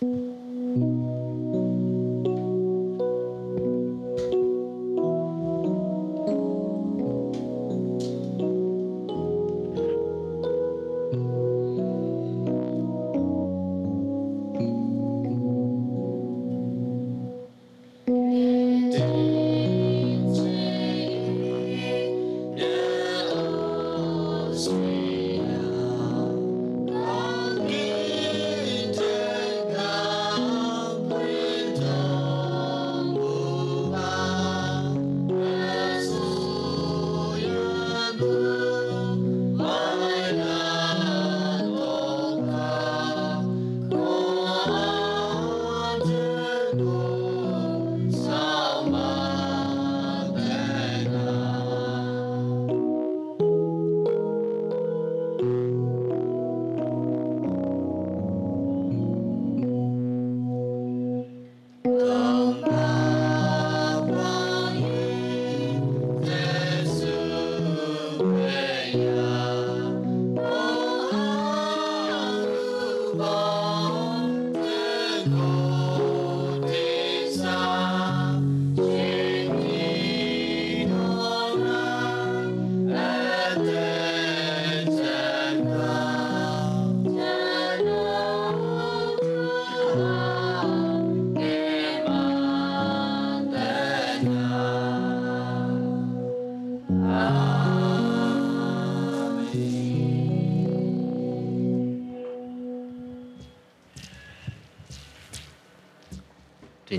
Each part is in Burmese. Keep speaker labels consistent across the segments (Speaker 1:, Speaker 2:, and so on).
Speaker 1: 嗯。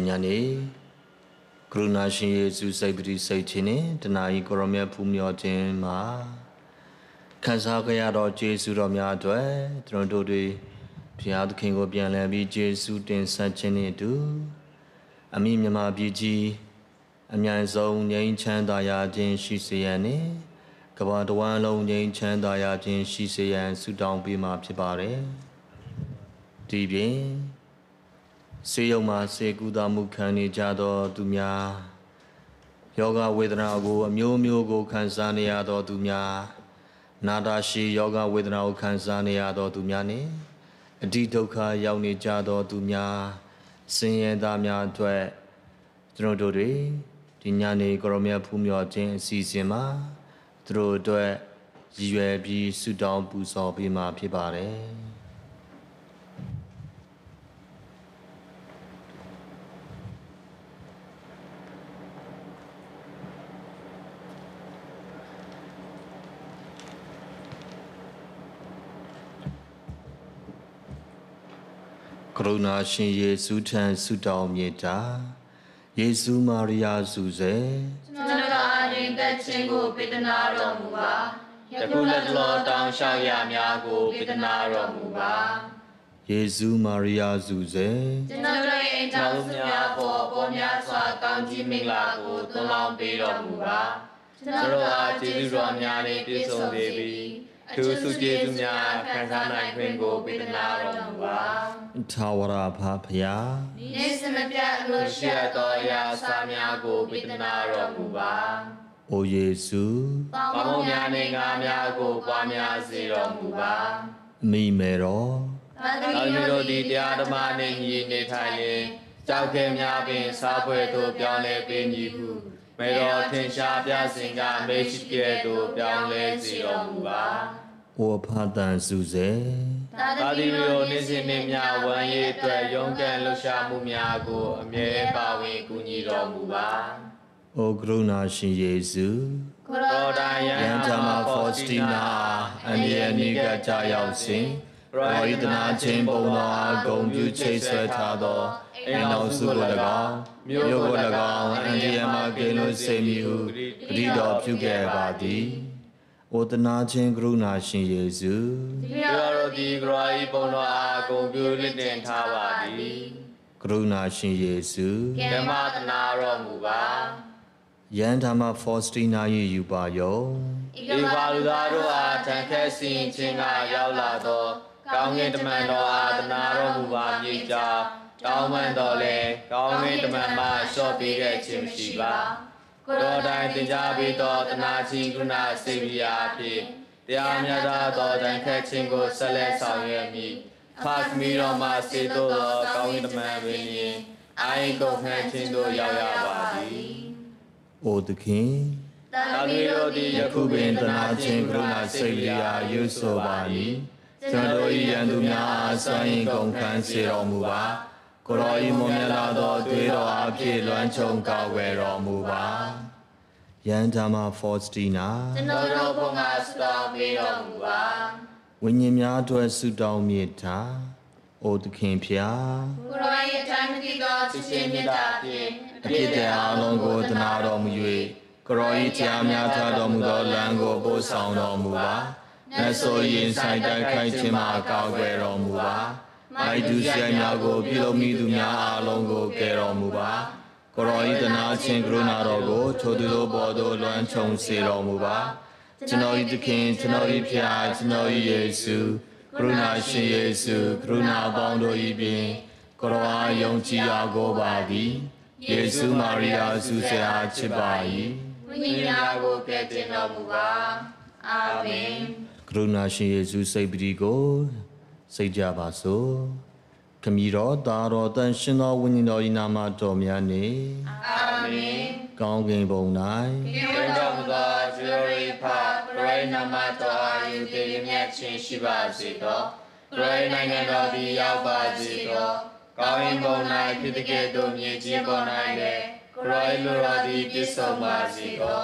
Speaker 1: ညနေကရုဏာရှင်ယေရှုစိတ်ပတိစိတ်ချင်းနဲ့တနာဤကိုရမြတ်ဖူးမြော်ခြင်းမှာခံစားကြရတော့ယေရှုတော်များအတွက်ကျွန်တော်တို့တွေဘုရားသခင်ကိုပြန်လည်ပြီးယေရှုတင်ဆက်ခြင်းနဲ့အတူအမိမြမပြည်ကြီးအမြန်ဆုံးငြိမ်းချမ်းသာရခြင်းရှိစေရန်နဲ့ကဘာတဝမ်းလုံးငြိမ်းချမ်းသာရခြင်းရှိစေရန်ဆုတောင်းပေးမှာဖြစ်ပါတယ်ဒီပြင် ဆေးရုံမှာဆေးကုသမှုခံနေကြသောသူများယောဂဝေဒနာကိုအမျိုးမျိုးကိုခံစားနေရသောသူများနာတာရှိယောဂဝေဒနာကိုခံစားနေရသောသူများနှင့်အတိဒုက္ခရောက်နေကြသောသူများဆင်းရဲသားများအတွက်ကျွန်တော်တို့တွေဒီညနေကရမြတ်ဖူးမြော်ခြင်းအစီအစဉ်မှာသူတို့အတွက်ရည်ရွယ်ပြီးဆုတောင်းပူဇော်ပေးမှာဖြစ်ပါတယ် ကရုဏာရှင်ယေရှုထံဆုတောင်းမြတ်တာယေရှုမာရိယာစုစေ
Speaker 2: ကျွန်တော်တို့အားရင်သက်ခြင်းကိုပေတနာတော်မူပါယခုလက်တော်တောင်းလျှောက်ရများကိုပေတနာတော်မူပါ
Speaker 1: ယေရှုမာရိယာစုစေ
Speaker 2: ကျွန်တော်တို့ရဲ့အကြောင်းစုများပေါ်ပေါ်များစွာကောင်းကြီးမင်္ဂလာကိုသွန်လောင်းပေးတော်မူပါကျွန်တော်တို့အားကျေးဇူးတော်များနဲ့ပြည့်စုံစေပြီး သူစုကျေးဇူးများခံစားနိုင်ခွင့်ကိုပေးသနာတော်မူပါ
Speaker 1: ထာဝရဘဖယား
Speaker 2: ဤစမပြအလို့ရှိသောရာစာများကိုပေးသနာတော်မူပါ
Speaker 1: အိုယေစု
Speaker 2: ပေါင်းပေါင်းများနှင့်ငါများကိုပွားများစေတော်မူပါ
Speaker 1: မိမေတော်
Speaker 2: သာသမီတို့သည်တရားဓမ္မနှင့်ညီနေထိုင်လျင်ကြောက်ခဲများပင်စားပွဲသို့ပြောင်းလဲပေးမည်ဟု မေတော်ထင်ရှားပြစဉ်ကမေရှိကဲ့သို့ပြောင်းလဲစေတော်မူပါ
Speaker 1: ဝဖတန်စုစေ
Speaker 2: သာတိမျိုးနေ့စဉ်နေ့မြဝမ်းရည်အတွက်ရုန်းကန်လှရှားမှုများကိုအမြဲပါဝင်ကူညီတော်မူပါ
Speaker 1: အိုကရုဏာရှင်ယေရှု
Speaker 2: ကိုရောဒိုင်ယ
Speaker 1: န်ဂျာမာဖောစတီနာအန်ဒီယနီကကြာရောက်စဉ်ရောဣဒနာချင်းပုံတော်ဂုံပြုချိတ်ဆွဲထားသော အိမ်တော်စုကို၎င်းမြို့ကို၎င်းအန်ဒီယမာကင်းလို့စေမီဟုဂရိတော်ပြုခဲ့ပါသည်။ဩတနာချင်းကရုဏာရှင်ယေရှု
Speaker 2: ဒီရောဒီဂရိုင်းပုံတော်အားဂုံပြုလက်တင်ထားပါသည်။
Speaker 1: ကရုဏာရှင်ယေရှု
Speaker 2: ဓမ္မတနာတော်မူပါ။
Speaker 1: ယန်ဓမ္မဖောစတီနာယေယူပါယော။
Speaker 2: ဤပါလူသားတို့အားတန်ခက်စင်ခြင်းကရောက်လာသောကောင်းကင်တမန်တော်အားတနာတော်မူပါမြေကြောင်း တောင်းပန်တော်လဲကောင်းကင်တမန်မှလျှော့ပေးခဲ့ခြင်းမရှိပါကိုတော်တိုင်တင်ကြပေးသောတနာချင်းကုဏစေဗီယာဖြင့်တရားမြတ်သောတန်ခတ်ခြင်းကိုဆက်လက်ဆောင်ရွက်မည်အဖာခမီတော်မှာစေသောသောကောင်းကင်တမန်ပင်ရင်အိုင်ကုန်ခံခြင်းတို့ရောက်ရပါသည်။
Speaker 1: အိုသခင်
Speaker 2: သာသမီတို့သည်ယ
Speaker 1: ယ
Speaker 2: ခု
Speaker 1: ခု
Speaker 2: ပ
Speaker 1: ပ
Speaker 2: င်
Speaker 1: င်
Speaker 2: တ
Speaker 1: တ
Speaker 2: နာ
Speaker 1: နာ
Speaker 2: ချ
Speaker 1: ချင်းင်
Speaker 2: က
Speaker 1: က
Speaker 2: ရု
Speaker 1: ရု
Speaker 2: ဏာ
Speaker 1: ဏာ
Speaker 2: စိ
Speaker 1: စိ
Speaker 2: တ်
Speaker 1: တ်
Speaker 2: လျာ
Speaker 1: လျာ
Speaker 2: ရွ
Speaker 1: ရွ
Speaker 2: တ်
Speaker 1: တ်
Speaker 2: ဆို
Speaker 1: ဆို
Speaker 2: ပါ
Speaker 1: ပါ၏၏ကျွန်တော်တို့၏ယံသူများအားစွမ်းရင်ကုန်ခန်းစေတော်မူပါ ကိုရောဤမွန်မြတ်လာသောအသွေးတော်အဖြစ်လွမ်းခြုံကောက်ွယ်တော်မူပါယန္တာမဖောစတီနာ
Speaker 2: ကျွန်တော်တို့ဘုံကစတော်ပေးတော်မူပါ
Speaker 1: ဝိညာဉ်များအတွက်ဆုတောင်းမေတ္တာအိုသခင်ဖျား
Speaker 2: ကိုရော၏အတိုင်းမသိသောချစ်ခြင်းမေတ္တာဖြင့်
Speaker 1: အပြစ်တဲ့အလုံးကိုတနာတော်မူ၍ကရောဤကြားများထားတော်မူသောလမ်းကိုပို့ဆောင်တော်မူပါနတ်ဆိုရင်ဆိုင်တိုက်ခိုက်ခြင်းမှာကောက်ွယ်တော်မူပါ မိုက်သူဆိုင်များကိုပြုလုပ်မိသူများအလုံးကိုကယ်တော်မူပါကရောဤတနာချင်းကရုဏာတော်ကိုထိုသူတို့ပေါ်သို့လွှမ်းခြုံစေတော်မူပါကျွန်တော်ဤသခင်ကျွန်တော်ဤဖျားကျွန်တော်ဤယေရှုကရုဏာရှင်ယေရှုကရုဏာပေါင်းတို့ဤပင်ကရောအားယုံကြည်အားကိုပါသည်ယေရှုမာရိယာဆုဆရာချစ်ပါ၏
Speaker 2: ဝိညာဉ်များကိုကယ်တင်တော်မူပါအာမင်
Speaker 1: ကရုဏာရှင်ယေရှုစိတ်ပတိကို စိတ်ကြပါစို့ခမီတော်သားတော်တန်ရှင်သောဝိညာဉ်တော်၏နာမတော်များနှင့်
Speaker 2: အာမင်
Speaker 1: ကောင်းကင်ဘုံ၌
Speaker 2: ဒီတော်မူသောဂျေရီဖာခရိုင်နာမတော်အာယုတည်မြတ်ခြင်းရှိပါစေသောခရိုင်နိုင်ငံတော်သည်ရောက်ပါစေသောကောင်းရင်ဘုံ၌ဖြစ်တဲ့ကဲ့သို့မြေကြီးပေါ်၌လည်းခရိုင်လူတော်သည်ပြည့်စုံပါစေသော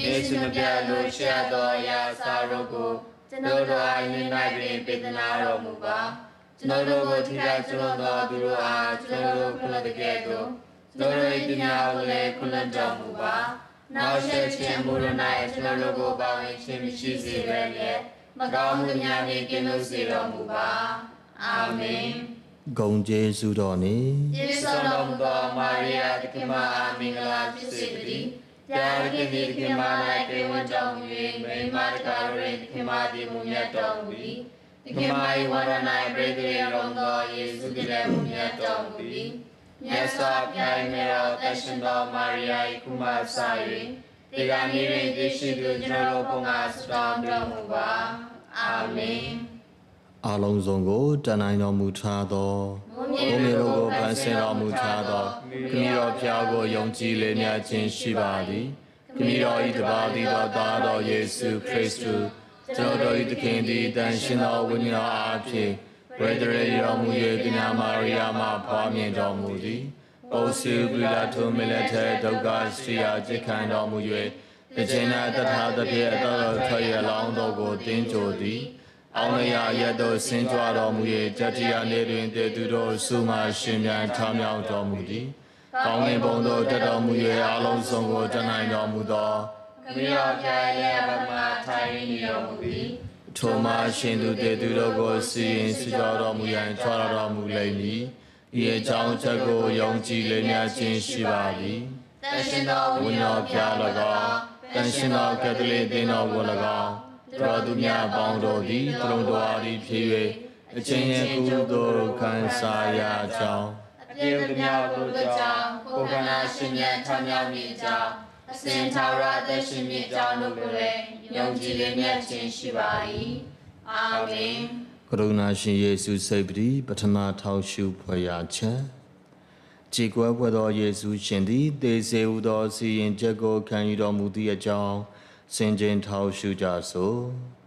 Speaker 2: ယေရှုမပြတ်လို့ရှာတော်ရာစာတို့ကို ကျွန်တော်တို့အားမြင်နိုင်ပင်ပေးသနာတော်မူပါကျွန်တော်တို့ကိုထိခိုက်ကျွန်တော်တို့သူတို့အားကျွန်တော်တို့ခုနတဲ့ကဲ့သို့ကျွန်တော်တို့၏တရားကိုလည်းခုနတော်မူပါနောက်ဆက်ခြင်းမူရ၌ကျွန်တော်တို့ကိုပါဝင်ခြင်းမရှိစေဘဲလျက်မကောင်းမှုများနှင့်ကင်းလို့စေတော်မူပါအာမင်
Speaker 1: ဂုံကျေးဇူးတော်နှင့်
Speaker 2: ယေရှုတော်မူသောမာရိယာသခင်မအားမင်္ဂလာဖြစ်စေတည်း တရားခင်သည်သခင်မ၌ပြေဝတ်တော်မူ၍မိမတကားရင်သခင်မသည်မူမြတ်တော်မူ၏သခင်မ၏ဝရဏ၌ပြေတည်းရုံသောယေရှုသည်လည်းမူမြတ်တော်မူ၏မြတ်စွာဘုရား၏မေတော်တရှင်တော်မာရိယာ၏ကုမဆာ၍ဒီကနေ့တွင်သိရှိသူကျွန်တော်တို့ဘုရားစတော်တော်မူပါအာမင်
Speaker 1: အလုံးစုံကိုတန်နိုင်တော်မူထားသော ဘုန်းမြတ်တို့ကိုဖန်ဆင်းတော်မူထားသောခမည်းတော်ဖျားကိုယုံကြည်လေးများခြင်းရှိပါသည်ခမည်းတော်၏တပါးသည်သောသားတော်ယေရှုခရစ်တုကျွန်တော်တို့၏သခင်သည်တန်ရှင်သောဝိညာဉ်အားဖြင့်ဝေဒရေတော်မူ၍ကညာမာရိယာမှဖွားမြင်တော်မူသည်ပုစုပိလာထုမေလက်ထဲဒုက္ခရှိရာจิตခံတော်မူ၍တခြင်းနာတထာတပြေအတော်တော်ထွက်ရလောင်းတော်ကိုတင်းကြိုသည် အောင်လျာရတ်သို့ဆင်းကြွတော်မူ၍တတိယနေ့တွင်တေသူတို့ဆုမရှင်ပြန်ထမြောက်တော်မူသည်။ကောင်းကင်ဘုံသို့တက်တော်မူ၍အလုံးစုံကိုတနိုင်တော်မူသော
Speaker 2: ခမည်းတော်ဖျားရဲ့ဗမာထိုင်နေတော်မူသည်
Speaker 1: ထိုမရှင်သူတေသူတို့ကိုစီရင်စီတော်တော်မူရန်ထွားတော်မူလိမ့်မည်။ဤအကြောင်းချက်ကိုယုံကြည်လျက်ခြင်းရှိပါသည်။
Speaker 2: တန်ရှင်တော်
Speaker 1: ဝိညာဉ်ပြ၎င်းတန်ရှင်သောကက်သလစ်သင်းတော်ကို၎င်း တော်သူများအပေါင်းတို့သည်တရုံတော်အားဖြင့်၍အချင်းရဲ့ကုသိုလ်ခံစားရကြောင်း
Speaker 2: အပြည့်အမြတ်တို့ကြောင့်ကိုယ်ကနာရှင်မြတ်ထမြောက်မိကြောင်းအစဉ်သာရအသက်ရှင်မိကြောင်းတို့ကိုလည်းယုံကြည်လေးမြတ်ခြင်းရှိပါ၏အာမင်
Speaker 1: ကရုဏာရှင်ယေရှုစိတ်ပတိပထမထောက်ရှုဖွယ်ရာချက်ကြည်ကွယ်ဖွယ်သောယေရှုရှင်သည်သေစေဟုသောစီရင်ချက်ကိုခံယူတော်မူသည့်အကြောင်း စင်ကြင်ထောက်ရှုကြစို့။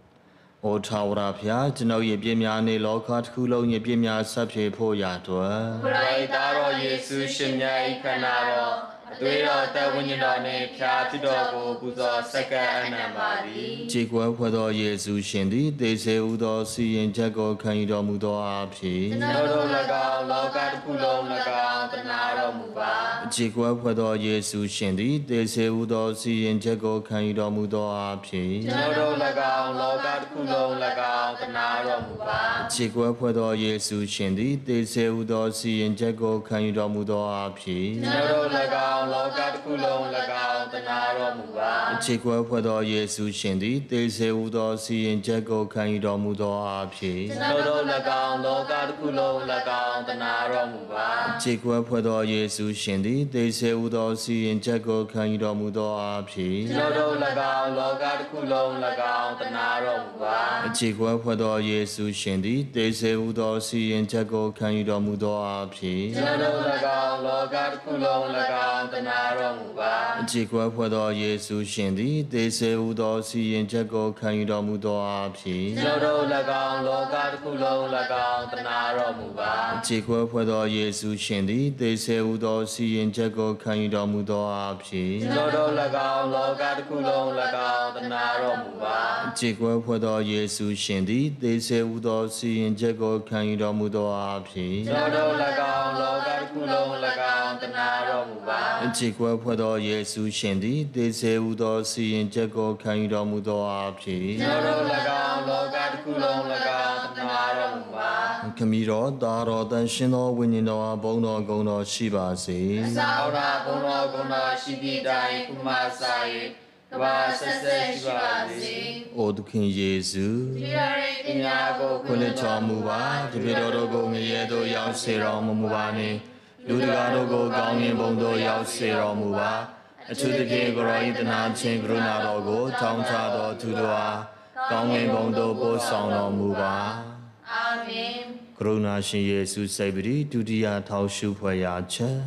Speaker 1: အိုထာဝရဖျားကျွန်ုပ်ရဲ့ပြည့်များနေလောကတစ်ခုလုံးရဲ့ပြည့်များဆက်ဖြေဖို့ရာအတွက်
Speaker 2: ဘုရား၏သားတော်ယေရှုရှင်မြတ်၏ခန္ဓာတော်အ သွေးတော်တဝိညာဉ်တော်နှင့်ဖြာဖြစ်တော်ကိုပူဇော်စက္ကန့်အနံပါသည်
Speaker 1: ကြည်ကွယ်ဖွယ်သောယေရှုရှင်သည်သေစေဟုသောစီရင်ချက်ကိုခံယူတော်မူသောအဖြစ်
Speaker 2: ကျွန်တော်တို့၎င်းလောကတစ်ခုလုံး၎င်းတနာတော်မူပါ
Speaker 1: ကြည်ကွယ်ဖွယ်သောယေရှုရှင်သည်သေစေဟုသောစီရင်ချက်ကိုခံယူတော်မူသောအဖြစ်
Speaker 2: ကျွန်တော်တို့၎င်းလောကတစ်ခုလုံး၎င်းတနာတော်မူပါ
Speaker 1: ကြည်ကွယ်ဖွယ်သောယေရှုရှင်သည်သေစေဟုသောစီရင်ချက်ကိုခံယူတော်မူသောအဖြစ်
Speaker 2: ကျွန်တော်တို့၎င်းလောကတစ်ခုလုံး၎င်းတနာတော်မူပါ
Speaker 1: ကြည်ကွယ်ဖွယ်သောယေရှုရှင်သည်သေစေဟုသောစီရင်ချက်ကိုခံယူတော်မူသောအဖြစ်
Speaker 2: ကျွန်တော်တို့၎င်းလောကတစ်ခုလုံး၎င်းတနာတော်မူပါ
Speaker 1: ခြေကွဲဖွဲ့သောယေရှုရှင်သည်သေဆေဥသောစီရင်ချက်ကိုခံယူတော်မူသောအဖြစ်
Speaker 2: ကျွန်တော်တို့၎င်းလောကတစ်ခုလုံး၎င်းတနာတော်မူပါ
Speaker 1: အခြေကွဲဖွဲ့သောယေရှုရှင်သည်သေဆေဥသောစီရင်ချက်ကိုခံယူတော်မူသောအဖြစ်
Speaker 2: ကျွန်တော်တို့၎င်းလောကတစ်ခုလုံး၎င်းတနာတော်မူပါ
Speaker 1: အခြေကွဲဖွဲ့သောယေရှုရှင်သည်သေဆေဥသောစီရင်ချက်ကိုခံယူတော်မူသောအဖြစ်
Speaker 2: ကျွန်တော်တို့၎င်းလောကတစ်ခုလုံး၎င်းတနာတော်မူပါ
Speaker 1: အခြေကွဲဖွဲ့သောယေရှုရှင်သည်သေဆေဥသောစီရင်ချက်ကိုခံယူတော်မူသောအဖြစ်
Speaker 2: ကျွန်တော်တို့၎င်းလောကတစ်ခုလုံး၎င်းတနာတော်မူပါ
Speaker 1: ခြေကွဲဖွဲ့သောယေရှုရှင်သည်သေဆေဥသောစီရင်ချက်ကိုခံယူတော်မူသောအဖြစ်
Speaker 2: ကျွန်တော်တို့၎င်းလောကတစ်ခုလုံး၎င်းတနာတော်မူပါ
Speaker 1: ခြေကွဲဖွဲ့သောယေရှုရှင်သည်သေဆေဥသောစီရင်ချက်ကိုခံယူတော်မူသောအဖြစ်
Speaker 2: ကျွန်တော်တို့၎င်းလောကတစ်ခုလုံး၎င်းတနာတော်မူပါ
Speaker 1: ခမီတော်တာတော်တန်ရှင်သောဝိညာဉ်တော်အားဘုန်းတော်ဂုဏ်တော်ရှိပါစေ
Speaker 2: သာဝရဘုံတော်ကုံတော်ရှိသည့်တိုင်ကုမစာယေကဘာဆက်ဆက်ရှိပါစေ။
Speaker 1: အိုသခင်ယေရှု
Speaker 2: ဒီရရိပညာကို
Speaker 1: ခွင့်လက်ချော်မူပါတပည့်တော်တို့ကိုငရဲသို့ရောက်စေတော်မမူပါနှင့် လူတကာတို့ကိုကောင်းကင်ဘုံသို့ရောက်စေတော်မူပါအထူးသဖြင့်ကိုရောဤတနာချင်းကရုဏာတော်ကိုကြောင်းချတော်သူတို့အားကောင်းကင်ဘုံသို့ပို့ဆောင်တော်မူပါ
Speaker 2: အာမင်
Speaker 1: ကရုဏာရှင်ယေရှုစိတ်ပရိဒုတိယထောက်ရှုဖွယ်ရာချက်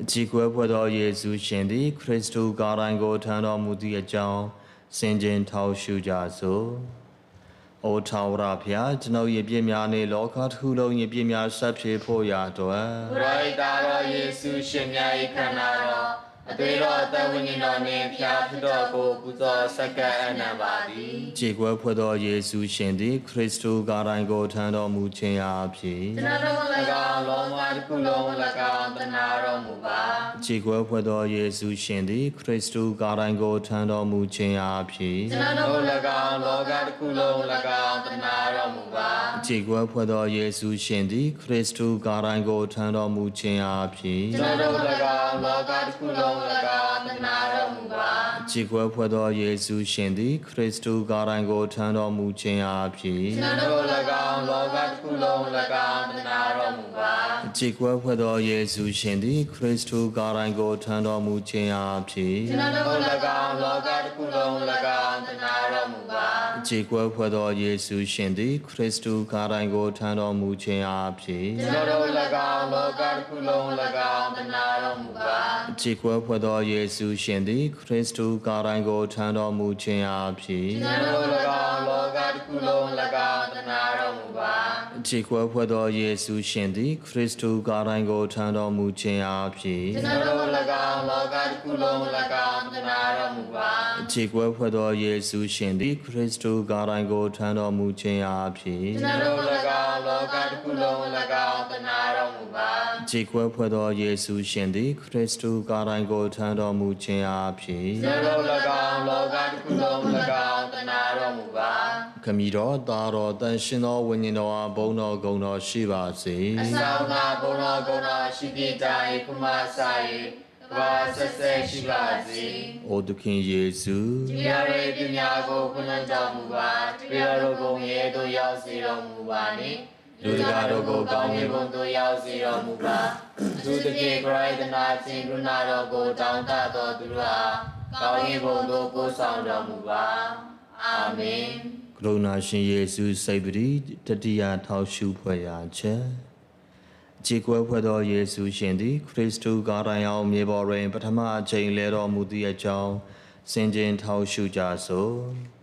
Speaker 1: အကြည်ကွယ်ဖွယ်သောယေရှုရှင်သည် ခရစ်တုကာတိုင်းကိုထမ်းတော်မူသည့်အကြောင်းစင်ကြင်ထောက်ရှုကြစို့။ အိုထာဝရဖျားကျွန်ုပ်ရဲ့ပြည့်များနေလောကတစ်ခုလုံးရဲ့ပြည့်များဆက်ဖြည့်ဖို့ရာအတွက်
Speaker 2: ဘုရားတာတော်ယေရှုရှင်မြတ်၏ခန္ဓာတော် အသွေးတော်အသက်ဝိညာဉ်တော်နှင့်ဖျားဖြစ်တော်ကိုပူဇော်ဆက်ကပ်အနံပါသည်
Speaker 1: ကြည်ကွယ်ဖွယ်သောယေရှုရှင်သည်ခရစ်တုကာတိုင်းကိုထမ်းတော်မူခြင်းအဖြစ်
Speaker 2: ကျွန်တော်တို့၎င်းလောကတစ်ခုလုံး၎င်းတနာတော်မူပါ
Speaker 1: ကြည်ကွယ်ဖွယ်သောယေရှုရှင်သည်ခရစ်တုကာတိုင်းကိုထမ်းတော်မူခြင်းအဖြစ်
Speaker 2: ကျွန်တော်တို့၎င်းလောကတစ်ခုလုံး၎င်းတနာတော်မူပါ
Speaker 1: ကြည်ကွယ်ဖွယ်သောယေရှုရှင်သည်ခရစ်တုကာတိုင်းကိုထမ်းတော်မူခြင်းအဖြစ်
Speaker 2: ကျွန်တော်တို့၎င်းလောကတစ်ခုလုံး၎င်းတနာတော်မူပါ
Speaker 1: ကြည်ကွယ်ဖွယ်သောယေရှုရှင်သည် ခရစ်တုကာတိုင်းကိုထမ်းတော်မူခြင်းအဖြစ်
Speaker 2: ကျွန်တော်တို့၎င်းလောကတစ်ခုလုံး၎င်းတနာတော်မူပါ
Speaker 1: ကြည်ကွယ်ဖွယ်သောယေရှုရှင်သည် ခရစ်တုကာတိုင်းကိုထမ်းတော်မူခြင်းအဖြစ်
Speaker 2: ကျွန်တော်တို့၎င်းလောကတစ်ခုလုံး၎င်းတနာတော်မူပါ
Speaker 1: ကြည်ကွယ်ဖွယ်သောယေရှုရှင်သည် ခရစ်တုကာတိုင်းကိုထမ်းတော်မူခြင်းအဖြစ်
Speaker 2: ကျွန်တော်တို့၎င်းလောကတစ်ခုလုံး၎င်းတနာတော်မူပါ
Speaker 1: ကြည်ကွယ်ဖွယ်သောယေရှုရှင်သည် ခရစ်တုကာတိုင်းကိုထမ်းတော်မူခြင်းအဖြစ်
Speaker 2: ကျွန်တော်တို့၎င်းလောကတစ်ခုလုံး၎င်းတနာတော်မူပါ
Speaker 1: ကြည်ကွယ်ဖွယ်သောယေရှုရှင်သည်ခရစ်တုကာတိုင်းကိုထမ်းတော်မူခြင်းအဖြစ်
Speaker 2: ကျွန်တော်တို့၎င်းလောကတစ်ခုလုံး၎င်းတနာတော်မူပါ
Speaker 1: ခြေကွဲဖွဲ့သောယေရှုရှင်သည်ခရစ်တုကာတိုင်းကိုထမ်းတော်မူခြင်းအဖြစ်
Speaker 2: ကျွန်တော်တို့၎င်းလောကတစ်ခုလုံး၎င်းတနာတော်မူပါ
Speaker 1: ခြေကွဲဖွဲ့သောယေရှုရှင်သည်ခရစ်တုကာတိုင်းကိုထမ်းတော်မူခြင်းအဖြစ်
Speaker 2: ကျွန်တော်တို့၎င်းလောကတစ်ခုလုံး၎င်းတနာတော်မူပါ
Speaker 1: ခမီတော်သားတော်တန်ရှင်သောဝိညာဉ်တော်အားဘုန်းတော်ဂုဏ်တော်ရှိပါစေ
Speaker 2: အဆောင်နာဘုံတော်ကုံတော်ရှိသည့်တိုင်ကုမစာယေကဘာဆက်ဆက်ရှိပါစေ။
Speaker 1: အိုသခင်ယေရှု
Speaker 2: ဒီရရေပညာကိုခွင့်လွှတ်တော်မူပါပြေတော်ကိုရဲတို့ရောက်စေတော်မူပါနှင့်လူတကာတို့ကိုကောင်းကင်ဘုံသို့ရောက်စေတော်မူပါသူတကယ်ခရိုင်တနာချင်းကရုဏာတော်ကိုတောင်းတတော်သူတို့အားကောင်းကင်ဘုံသို့ပို့ဆောင်တော်မူပါအာမင်
Speaker 1: ကရုဏာရှင်ယေရှုစိတ်ပရိတတိယထောက်ရှုဖွဲ့ရာချက် ခြေကွဲဖွဲ့သောယေရှုရှင်သည် ခရစ်တုကာတိုင်းအောင်မြေပေါ်တွင် ပထမအချိန်လဲတော်မူသည့်အကြောင်းစင်ကြင်ထောက်ရှုကြစို့။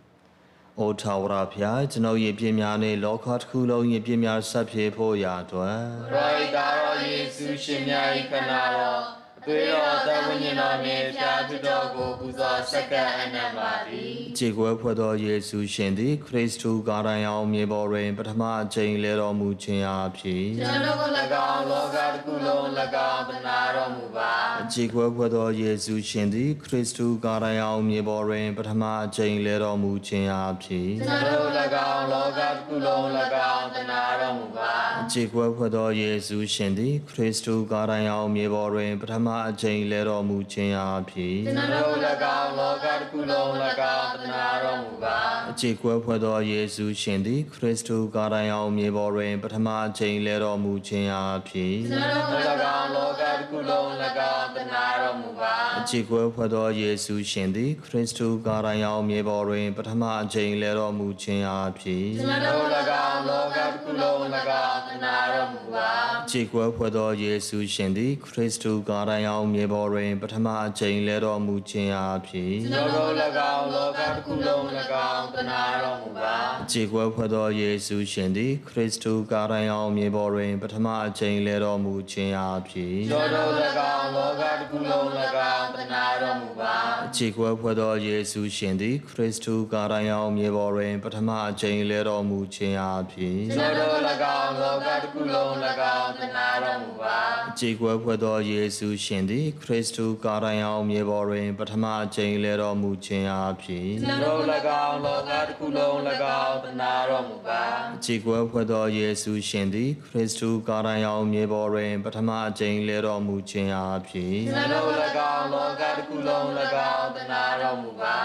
Speaker 1: အိုထာဝရဖျားကျွန်ုပ်ရဲ့ပြင်းများနှင့်လောကတစ်ခုလုံးရဲ့ပြင်းများဆက်ပြေဖို့ရာအတွက်
Speaker 2: ခရိုင်တာတော်ယေရှုရှင်မြတ်၏ခန္ဓာတော်အ သွေးတော်သဝိညာဉ်တော်နှင့်ဖျားဖြစ်တော်ကိုပူဇော်ဆက်ကပ်အနံပါသည်
Speaker 1: ခြေကွဲဖွဲ့သောယေရှုရှင်သည်ခရစ်တုကာတိုင်းအောင်မြေပေါ်တွင် ပထမအချိန်လဲတော်မူခြင်းအဖြစ်
Speaker 2: ကျွန်တော်တို့၎င်းလောကတစ်ခုလုံး၎င်းတနာတော်မူပါ
Speaker 1: ခြေကွဲဖွဲ့သောယေရှုရှင်သည်ခရစ်တုကာတိုင်းအောင်မြေပေါ်တွင် ပထမအချိန်လဲတော်မူခြင်းအဖြစ်
Speaker 2: ကျွန်တော်တို့၎င်းလောကတစ်ခုလုံး၎င်းတနာတော်မူပါ
Speaker 1: ခြေကွဲဖွဲ့သောယေရှုရှင်သည်ခရစ်တုကာတိုင်းအောင်မြေပေါ်တွင်ပထမအချိန်လဲတော်မူခြင်းအားဖြင့်
Speaker 2: ကျွန်တော်၎င်းလောကတစ်ခုလုံး၎င်းတနာတော်မူပါ
Speaker 1: အခြေကွဲဖွဲ့သောယေရှုရှင်သည်ခရစ်တုကာတိုင်အောင်မြေပေါ်တွင် ပထမအချိန်လဲတော်မူခြင်းအားဖြင့်
Speaker 2: ကျွန်တော်၎င်းလောကတစ်ခုလုံး၎င်းတနာတော်မူပါ
Speaker 1: အခြေကွဲဖွဲ့သောယေရှုရှင်သည်ခရစ်တုကာတိုင်အောင်မြေပေါ်တွင် ပထမအချိန်လဲတော်မူခြင်းအားဖြင့်
Speaker 2: ကျွန်တော်၎င်းလောကတစ်ခုလုံး၎င်းတနာတော်မူပါ
Speaker 1: ခြေကွဲဖွဲ့သောယေရှုရှင်သည်ခရစ်တုကာတိုင်အောင်မြေပေါ်တွင် ပထမအချိန်လဲတော်မူခြင်းအားဖြင့်
Speaker 2: ကျွန်တော်၎င်းလောကတစ်ခုလုံး၎င်းတနာတော်မူပါ
Speaker 1: ခြေကွဲဖွဲ့သောယေရှုရှင်သည် ခရစ်တုကာတိုင်အောင်မြေပေါ်တွင် ပထမအချိန်လဲတော်မူခြင်းအားဖြင့်
Speaker 2: ကျွန်တော်၎င်းလောကတစ်ခုလုံး၎င်းတနာတော်မူပါ
Speaker 1: ခြေကွဲဖွဲ့သောယေရှုရှင်သည် ခရစ်တုကာတိုင်အောင်မြေပေါ်တွင် ပထမအချိန်လဲတော်မူခြင်းအားဖြင့်
Speaker 2: ကျွန်တော်၎င်းလောကတစ်ခုလုံး၎င်းတနာတော်မူပါ
Speaker 1: ခြေကွဲဖွဲ့သောယေရှုရှင်သည်ခရစ်တုကာတိုင်အောင်မြေပေါ်တွင် ပထမအချိန်လဲတော်မူခြင်းအားဖြင့်
Speaker 2: ကျွန်တော်၎င်းလောကတစ်ခုလုံး၎င်းတနာတော်မူပါ
Speaker 1: ခြေကွဲဖွဲ့သောယေရှုရှင်သည်ခရစ်တုကာတိုင်အောင်မြေပေါ်တွင် ပထမအချိန်လဲတော်မူခြင်းအားဖြင့်
Speaker 2: ကျွန်တော်၎င်းလောကတစ်ခုလုံး၎င်းတနာတော်မူပါ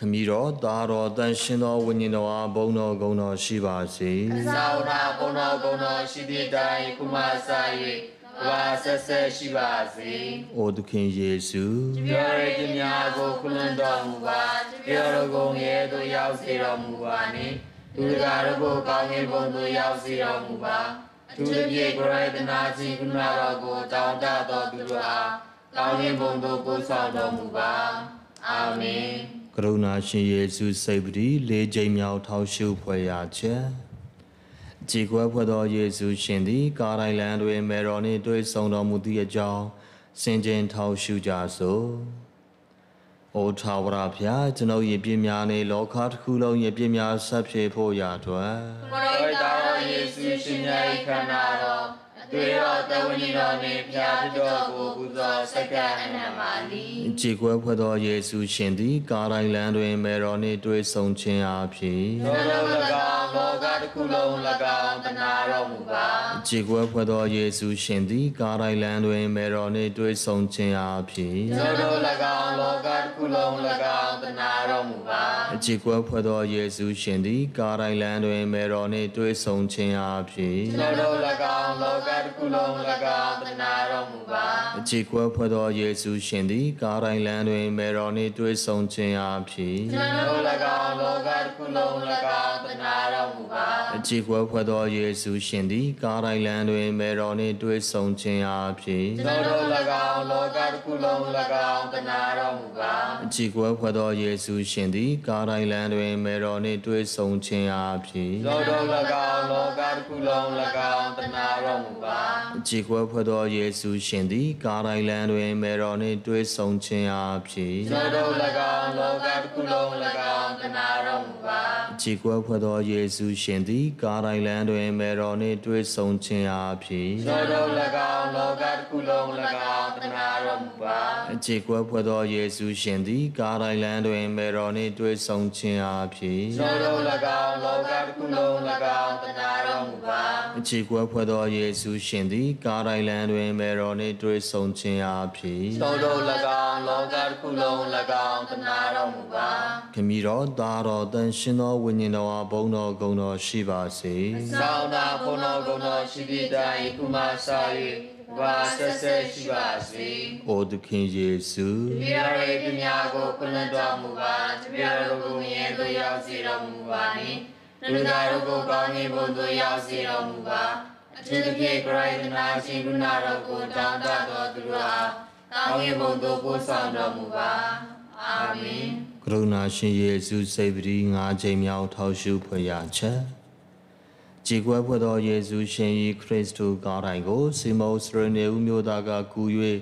Speaker 1: ခမည်းတော်သားတော်တန်ရှင်သောဝိညာဉ်တော်အားဘုန်းတော်ဂုဏ်တော်ရှိပါစေ
Speaker 2: သာဝနာဘုံတော်ဘုံတော်ရှိသည့်တိုင်ကုမစာ၍ ဘာဆက်ဆက်ရှိပါစေ။
Speaker 1: အိုသခင်ယေရှု
Speaker 2: ပြောရခြင်းများကိုခွင့်တော်မူပါပြောရကုန်ရဲ့သို့ရောက်စေတော်မူပါနှင့်သူတကာတို့ကိုကောင်းကင်ဘုံသို့ရောက်စေတော်မူပါသူတစ်ပြေကိုယ်ရတနာခြင်းကုဏတော်ကိုတောင်းတတော်သူတို့အားကောင်းကင်ဘုံသို့ပို့ဆောင်တော်မူပါအာမင်
Speaker 1: ကရုဏာရှင်ယေရှုစိတ်ပတိလေးချိန်မြောက်ထောက်ရှုဖွဲ့ရချက်။ ခြေကွဲဖွဲ့သောယေရှုရှင်သည် ကာရိုင်လန်တွင်မေတော်နှင့်တွေ့ဆုံတော်မူသည့်အကြောင်းစင်ကြင်ထောက်ရှုကြစို့။အိုထာဝရဖျားကျွန်ုပ်ရဲ့ပြည့်များနေလောကတစ်ခုလုံးရဲ့ပြည့်များဆက်ဖြည့်ဖို့ရာအတွက်
Speaker 2: ဘုရားတော်ယေရှုရှင်ရဲ့ခန္ဓာတော်အသွေးတော်တဝိညာဉ်တော်နှင့်ဖျားဖြစ်တော်ကိုပူဇော်စက္ကန့်အနံပါလီ
Speaker 1: ခြေကွဲဖွဲ့သောယေရှုရှင်သည် ကာရိုင်လန်တွင်မေတော်နှင့်တွေ့ဆုံခြင်းအားဖြင့်
Speaker 2: သောတော်၎င်းလောက တစ်ခုလုံး၎င်းတနာတော်မူပါ
Speaker 1: ခြေကွဲဖွဲ့သောယေရှုရှင်သည်ကာရိုင်လန်တွင်မေတော်နှင့်တွေ့ဆုံခြင်းအားဖြင့်
Speaker 2: သောတော်၎င်းလောကတစ်ခုလုံး၎င်းတနာတော်မူပါ
Speaker 1: ခြေကွဲဖွဲ့သောယေရှုရှင်သည်ကာရိုင်လန်တွင်မေတော်နှင့်တွေ့ဆုံခြင်းအားဖြင့်
Speaker 2: သောတော်၎င်းလောကတစ်ခုလုံး၎င်းတနာတော်မူပါ
Speaker 1: ခြေကွဲဖွဲ့သောယေရှုရှင်သည်ကာရိုင်လန်တွင်မေတော်နှင့်တွေ့ဆုံခြင်းအားဖြင့်
Speaker 2: သောတော်၎င်းလောကတစ်ခုလုံး၎င်းတနာတော်မူပါ
Speaker 1: ခြေကွဲဖွဲ့သောယေရှုရှင်သည်ကာရိုင်လန်တွင်မေတော်နှင့်တွေ့ဆုံခြင်းအားဖြင့်
Speaker 2: သောတော်၎င်းလောကတစ်ခုလုံး၎င်းတနာတော်မူပါ
Speaker 1: ကြည်ကွယ်ဖွယ်သောယေရှုရှင်သည်ကာရိုင်လန်တွင်မေတော်နှင့်တွေ့ဆုံခြင်းအားဖြင့်
Speaker 2: သောတော်၎င်းလောကတစ်ခုလုံး၎င်းတနာတော်မူပါ
Speaker 1: ကြည်ကွယ်ဖွယ်သောယေရှုရှင်သည်ကာရိုင်လန်တွင်မေတော်နှင့်တွေ့ဆုံခြင်းအားဖြင့်
Speaker 2: သောတော်၎င်းလောကတစ်ခုလုံး၎င်းတနာတော်မူပါ
Speaker 1: ကြည်ကွယ်ဖွယ်သောယေရှုရှင်သည်ကာရိုင်လန်တွင်မေတော်နှင့်တွေ့ဆုံခြင်းအားဖြင့်
Speaker 2: သောတော်၎င်းလောကတစ်ခုလုံး၎င်းတနာတော်မူပါ
Speaker 1: ကြည်ကွယ်ဖွယ်သောယေရှုရှင်သည် ကာရိုင်လန်တွင်မေတော်နှင့်တွေ့ဆုံခြင်းအားဖြင့်
Speaker 2: သောတော်၎င်းလောကတစ်ခုလုံး၎င်းတနာတော်မူပါ
Speaker 1: ကြည်ကွယ်ဖွယ်သောယေရှုရှင်သည် ကာရိုင်လန်တွင်မေတော်နှင့်တွေ့ဆုံခြင်းအားဖြင့်
Speaker 2: သောတော်၎င်းလောကတစ်ခုလုံး၎င်းတနာတော်မူပါ
Speaker 1: ခမီတော်သားတော်တန်ရှင်သောဝိညာဉ်တော်အားဘုန်းတော်ဂုဏ်တော်ရှိပါစေ
Speaker 2: သောင်းနာဘုန်းတော်ကုံတော်ရှိသည့်တိုင်ကုမစာ၍ဘာဆက်ဆက်ရှိပါစေ။
Speaker 1: အိုသခင်ယေရှု
Speaker 2: တပြည့်ရဲ့ပြများကိုခွင့်လွှတ်တော်မူပါတပြည့်တော်ကိုမြင်သို့ရောက်စေတော်မူပါနှင့်လူသားတို့ကိုကောင်းကင်ဘုံသို့ရောက်စေတော်မူပါအထူးသဖြင့်ခရစ်သနာရှင်ကုဏတော်ကိုတောင်းတတော်သူတို့အားကောင်းကင်ဘုံသို့ပို့ဆောင်တော်မူပါအာမင်
Speaker 1: ကရုဏာရှင်ယေရှုစိတ်ပတိငါးချိန်မြောက်ထောက်ရှုဖွယ်ရချက်။ ကြည်ကွယ်ဖွယ်သောယေရှုရှင်၏ခရစ်တုကားတိုင်ကိုစီမောစရနေဦးမျိုးသားကကူ၍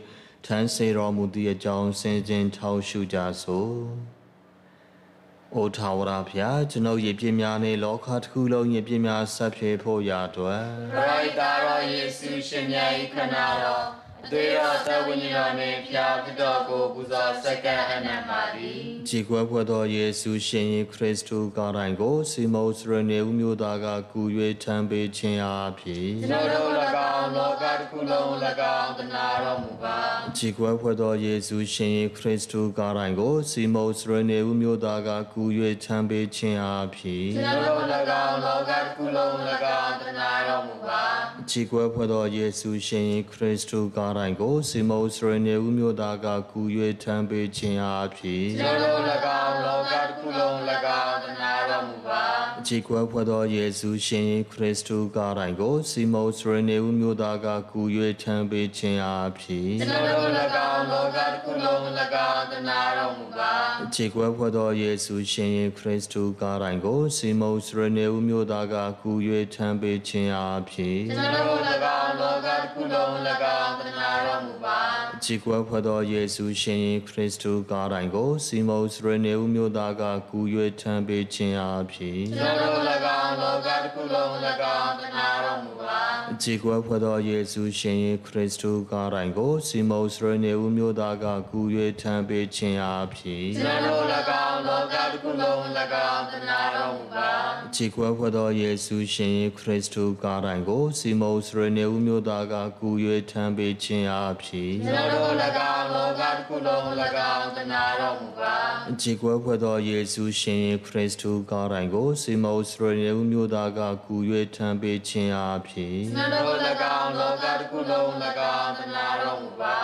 Speaker 1: ထမ်းစေတော်မူသည့်အကြောင်းဆင်ခြင်ထောက်ရှုကြစို့။အိုထာဝရဖျားကျွန်ုပ်ရဲ့ပြည့်များနှင့်လောကတစ်ခုလုံးရဲ့ပြည့်များဆက်ဖြည့်ဖို့ရာအတွက်
Speaker 2: ခရစ်တော်ယေရှုရှင်မြတ်၏ခန္ဓာတော် အအသွေးတော်သဝိညာဉ်တော်နှင့်ဖျားဖြစ်တော်ကိုပူဇော်စက္ကန့်အနံပါသည်
Speaker 1: ကြည်ကွယ်ဖွယ်သောယေရှုရှင်ယေခရစ်တုကားတိုင်းကိုစီမုတ်စရနေဦးမျိုးသားကကူ၍ထံပေးခြင်းအားဖြင့်
Speaker 2: ကျွန်တော်တို့၎င်းလောကတစ်ခုလုံး၎င်းတနာတော်မူပါ
Speaker 1: ကြည်ကွယ်ဖွယ်သောယေရှုရှင်ယေခရစ်တုကားတိုင်းကိုစီမုတ်စရနေဦးမျိုးသားကကူ၍ထံပေးခြင်းအားဖြင့်
Speaker 2: ကျွန်တော်တို့၎င်းလောကတစ်ခုလုံး၎င်းတနာတော်မူပါ
Speaker 1: ကြည်ကွယ်ဖွယ်သောယေရှုရှင်ယေခရစ်တုကားတိုင်းကိုစီမုတ်စရနေဦးမျိုးသားကကူ၍ထံပေးခြင်းအားဖြင့်
Speaker 2: ကျွန်တော်တို့၎င်းလောကတစ်ခုလုံး၎င်းတနာတော်မူပါ
Speaker 1: ကြည်ကွယ်ဖွယ်သောယေရှုရှင်ယေခရစ်တုကားတိုင်းကိုစီမုတ်စရနေဦးမျိုးသားကကူ၍ထံပေးခြင်းအားဖြင့်
Speaker 2: ကျွန်တော်တို့၎င်းလောကတစ်ခုလုံး၎င်းတနာတော်မူပါ
Speaker 1: ခြေကွယ်ဖွယ်သောယေရှုရှင်ယေခရစ်တုကားတိုင်းကိုစီမုတ်စရနေဦးမျိုးသားကကူ၍ထံပေးခြင်းအားဖြင့်
Speaker 2: ကျွန်တော်တို့၎င်းလောကတစ်ခုလုံး၎င်းတနာတော်မူပါ
Speaker 1: ခြေကွယ်ဖွယ်သောယေရှုရှင်ယေခရစ်တုကားတိုင်းကိုစီမုတ်စရနေဦးမျိုးသားကကူ၍ထံပေးခြင်းအားဖြင့်
Speaker 2: ကျွန်တော်တို့၎င်းလောကတစ်ခုလုံး၎င်းတနာတော်မူပါ
Speaker 1: ခြေကွယ်ဖွယ်သောယေရှုရှင်ယေခရစ်တုကားတိုင်းကိုစီမုတ်စရနေဦးမျိုးသားကကူ၍ထံပေးခြင်းအားဖြင့်
Speaker 2: ကျွန်တော်တို့၎င်းလောကတစ်ခုလုံး၎င်းတနာတော်မူပါ
Speaker 1: ခြေကွယ်ဖွယ်သောယေရှုရှင်ယေခရစ်တုကားတိုင်းကိုစီမုတ်စရနေဦးမျိုးသားကကူ၍ထံပေးခြင်းအားဖြင့်
Speaker 2: ကျွန်တော်တို့၎င်းလောကတစ်ခုလုံး၎င်းတနာတော်မူပါ
Speaker 1: ကြည်ကွယ်ဖွယ်သောယေရှုရှင်ယေခရစ်တုကားတိုင်းကိုစီမုတ်စရနေဦးမျိုးသားကကူ၍ထံပေးခြင်းအားဖြင့်
Speaker 2: ကျွန်တော်တို့၎င်းလောကတစ်ခုလုံး၎င်းတနာတော်မူပါ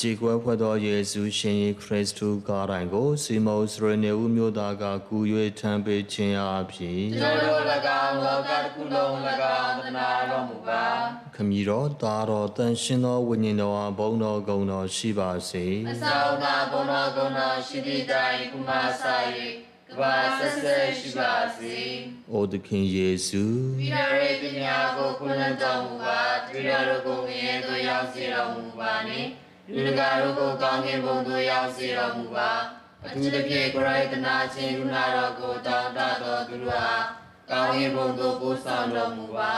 Speaker 1: ကြည်ကွယ်ဖွယ်သောယေရှုရှင်ယေခရစ်တုကားတိုင်းကိုစီမုတ်စရနေဦးမျိုးသားကကူ၍ထံပေးခြင်းအားဖြင့်
Speaker 2: ကျွန်တော်တို့၎င်းလောကတစ်ခုလုံး၎င်းတနာတော်မူပါ
Speaker 1: ခမည်းတော်သားတော်တန်ရှင်သောဝိညာဉ်တော်အားဘုန်းတော်ဂုဏ်တော်ရှိပါစေ
Speaker 2: အဆောင်နာဘုံတော်ကုံတော်ရှိသည့်တိုင်ကုမစာ၍ကဘာဆက်ဆက်ရှိပါစေ။
Speaker 1: အိုသခင်ယေရှု
Speaker 2: ပိရရေပညာကိုခွင့်လွှတ်တော်မူပါတိရတို့ကိုမြဲသို့ရောက်စေတော်မူပါနှင့်လူတကာတို့ကိုကောင်းကင်ဘုံသို့ရောက်စေတော်မူပါအထူးသဖြင့်ကိုရိုက်တနာခြင်းကုဏတော်ကိုတောင်းတတော်သူတို့အားကောင်းကင်ဘုံသို့ပို့ဆောင်တော်မူပါ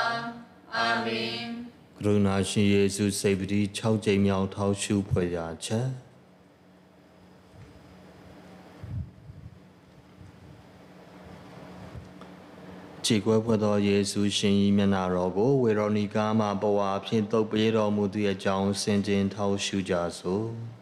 Speaker 2: အာမင်
Speaker 1: ကရုဏာရှင်ယေရှုစိတ်ပတိ6ကြိမ်မြောက်ထောက်ရှုဖွဲ့ရာချက်ခြေကွဲဖွဲ့သောယေရှုရှင်၏မျက်နာတော်ကိုဝေရောနီကာမှဘဝဖြင့်တုပ်ပေးတော်မူသည့်အကြောင်းဆင်ခြင်ထောက်ရှုကြစို့။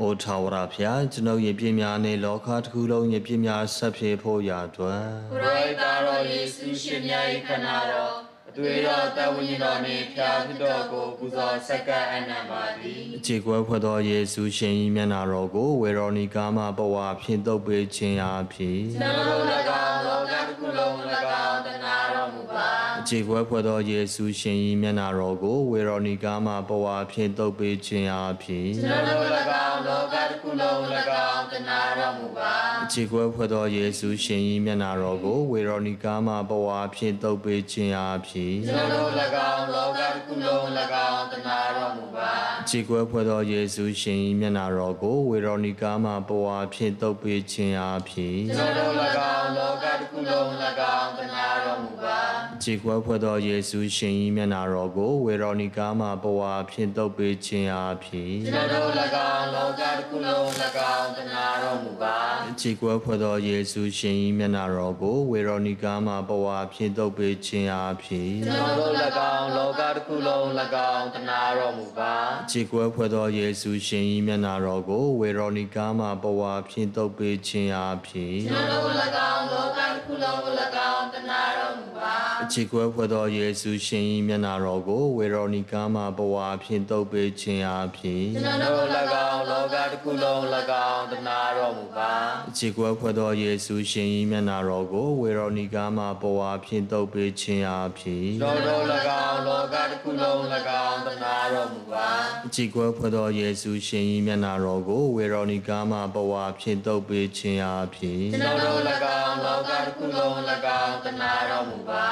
Speaker 1: အိုထာဝရဖျားကျွန်ုပ်ရဲ့ပြည့်များနှင့်လောကတစ်ခုလုံးရဲ့ပြည့်များဆက်ဖြေဖို့ရာအတွက်
Speaker 2: ကိုရိုက်တာတော်ယေရှုရှင်မြတ်၏ခန္ဓာတော်အ သွေးတော်တဝိညာဉ်တော်နှင့်ဖျားဖြစ်တော်ကိုပူဇော်ဆက်ကပ်အနံပါသည်
Speaker 1: အခြေကွဲဖွဲ့သောယေရှုရှင်၏မျက်နာတော်ကိုဝေရောနီကာမှဘဝဖြင့်တုပ်ပေးခြင်းအားဖြင့်
Speaker 2: ကျွန်တော်တို့၎င်းလောကတစ်ခုလုံး၎င်းတနာတော်မူပါ
Speaker 1: အခြေကွဲဖွဲ့သောယေရှုရှင်၏မျက်နာတော်ကိုဝေရောနီကာမှဘဝဖြင့်တုပ်ပေးခြင်းအားဖြင့်
Speaker 2: ကျွန်တော်တို့၎င်းလောကတစ်ခုလုံး၎င်းတနာတော်မူပါ
Speaker 1: အခြေကွဲဖွဲ့သောယေရှုရှင်၏မျက်နာတော်ကိုဝေရောနီကာမှဘဝဖြင့်တုပ်ပေးခြင်းအားဖြင့်
Speaker 2: ကျွန်တော်တို့၎င်းလောကတစ်ခုလုံး၎င်းတနာတော်မူပါ
Speaker 1: အခြေကွဲဖွဲ့သောယေရှုရှင်၏မျက်နာတော်ကိုဝေရောနီကာမှဘဝဖြင့်တုပ်ပေးခြင်းအားဖြင့်
Speaker 2: ကျွန်တော်တို့၎င်းလောကတစ်ခုလုံး၎င်းတနာတော်မူပါ
Speaker 1: ခြေကွဲဖွဲ့သောယေရှုရှင်၏မျက်နာတော်ကိုဝေရောနီကာမှဘဝဖြင့်တုပ်ပေးခြင်းအားဖြင့်
Speaker 2: ကျွန်တော်တို့၎င်းလောကတစ်ခုလုံး၎င်းတနာတော်မူပါ
Speaker 1: ခြေကွဲဖွဲ့သောယေရှုရှင်၏မျက်နာတော်ကိုဝေရောနီကာမှဘဝဖြင့်တုပ်ပေးခြင်းအားဖြင့်
Speaker 2: ကျွန်တော်တို့၎င်းလောကတစ်ခုလုံး၎င်းတနာတော်မူပါ
Speaker 1: ခြေကွဲဖွဲ့သောယေရှုရှင်၏မျက်နာတော်ကိုဝေရောနီကာမှဘဝဖြင့်တုပ်ပေးခြင်းအားဖြင့်
Speaker 2: ကျွန်တော်တို့၎င်းလောကတစ်ခုလုံး၎င်းတနာတော်မူပါ
Speaker 1: ခြေကွဲဖွဲ့သောယေရှုရှင်၏မျက်နာတော်ကိုဝေရောနီကာမှဘဝဖြင့်တုပ်ပေးခြင်းအားဖြင့်
Speaker 2: ကျွန်တော်တို့၎င်းလောကတစ်ခုလုံး၎င်းတနာတော်မူပါ
Speaker 1: ခြေကွဲဖွဲ့သောယေရှုရှင်၏မျက်နာတော်ကိုဝေရောနီကာမှဘဝဖြင့်တုပ်ပေးခြင်းအားဖြင့်
Speaker 2: ကျွန်တော်တို့၎င်းလောကတစ်ခုလုံး၎င်းတနာတော်မူပါ
Speaker 1: ကြည်ကွယ်ဖွယ်သောယေရှုရှင်၏မျက်နာတော်ကိုဝေရောနီကာမှဘဝဖြင့်တုပ်ပေးခြင်းအားဖြင့်
Speaker 2: ကျွန်တော်တို့၎င်းလောကတစ်ခုလုံး၎င်းတနာတော်မူပါ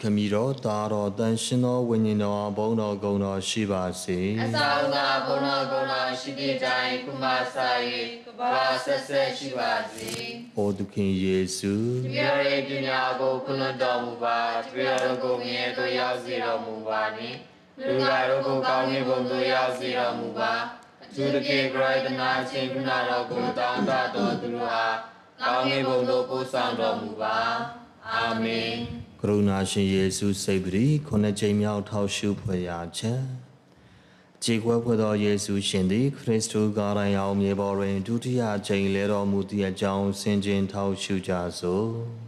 Speaker 1: ခမည်းတော်သားတော်တန်ရှင်သောဝိညာဉ်တော်ဘုန်းတော်ဂုဏ်တော်ရှိပါစေ
Speaker 2: အဆောင်သာဘုန်းတော်ကုံတော်ရှိသည့်တိုင်ကုမစာ၏ကဘာဆက်ဆက်ရှိပါစေ။
Speaker 1: အိုသခင်ယေရှု
Speaker 2: ဒီရရဲ့ပညာကိုခွင့်လွှတ်တော်မူပါဒီရတို့ကိုမြဲသို့ရောက်စေတော်မူပါနှင့်လူသားတို့ကိုကောင်းကင်ဘုံသို့ရောက်စေတော်မူပါအထူးသဖြင့်ခရစ်တနာရှင်ကုဏတော်ကိုတောင်းတတော်သူတို့အားကောင်းကင်ဘုံသို့ပို့ဆောင်တော်မူပါအာမင်
Speaker 1: ကရုဏာရှင်ယေရှုစိတ်ပရိခုနှစ်ကြိမ်မြောက်ထောက်ရှုဖွယ်ရာချက်ခြေခွဲဖွယ်သောယေရှုရှင်သည်ခရစ်တုကာရန်ရောက်မြေပေါ်တွင်ဒုတိယကြိမ်လဲတော်မူသည့်အကြောင်းဆင်ခြင်ထောက်ရှုကြစို့။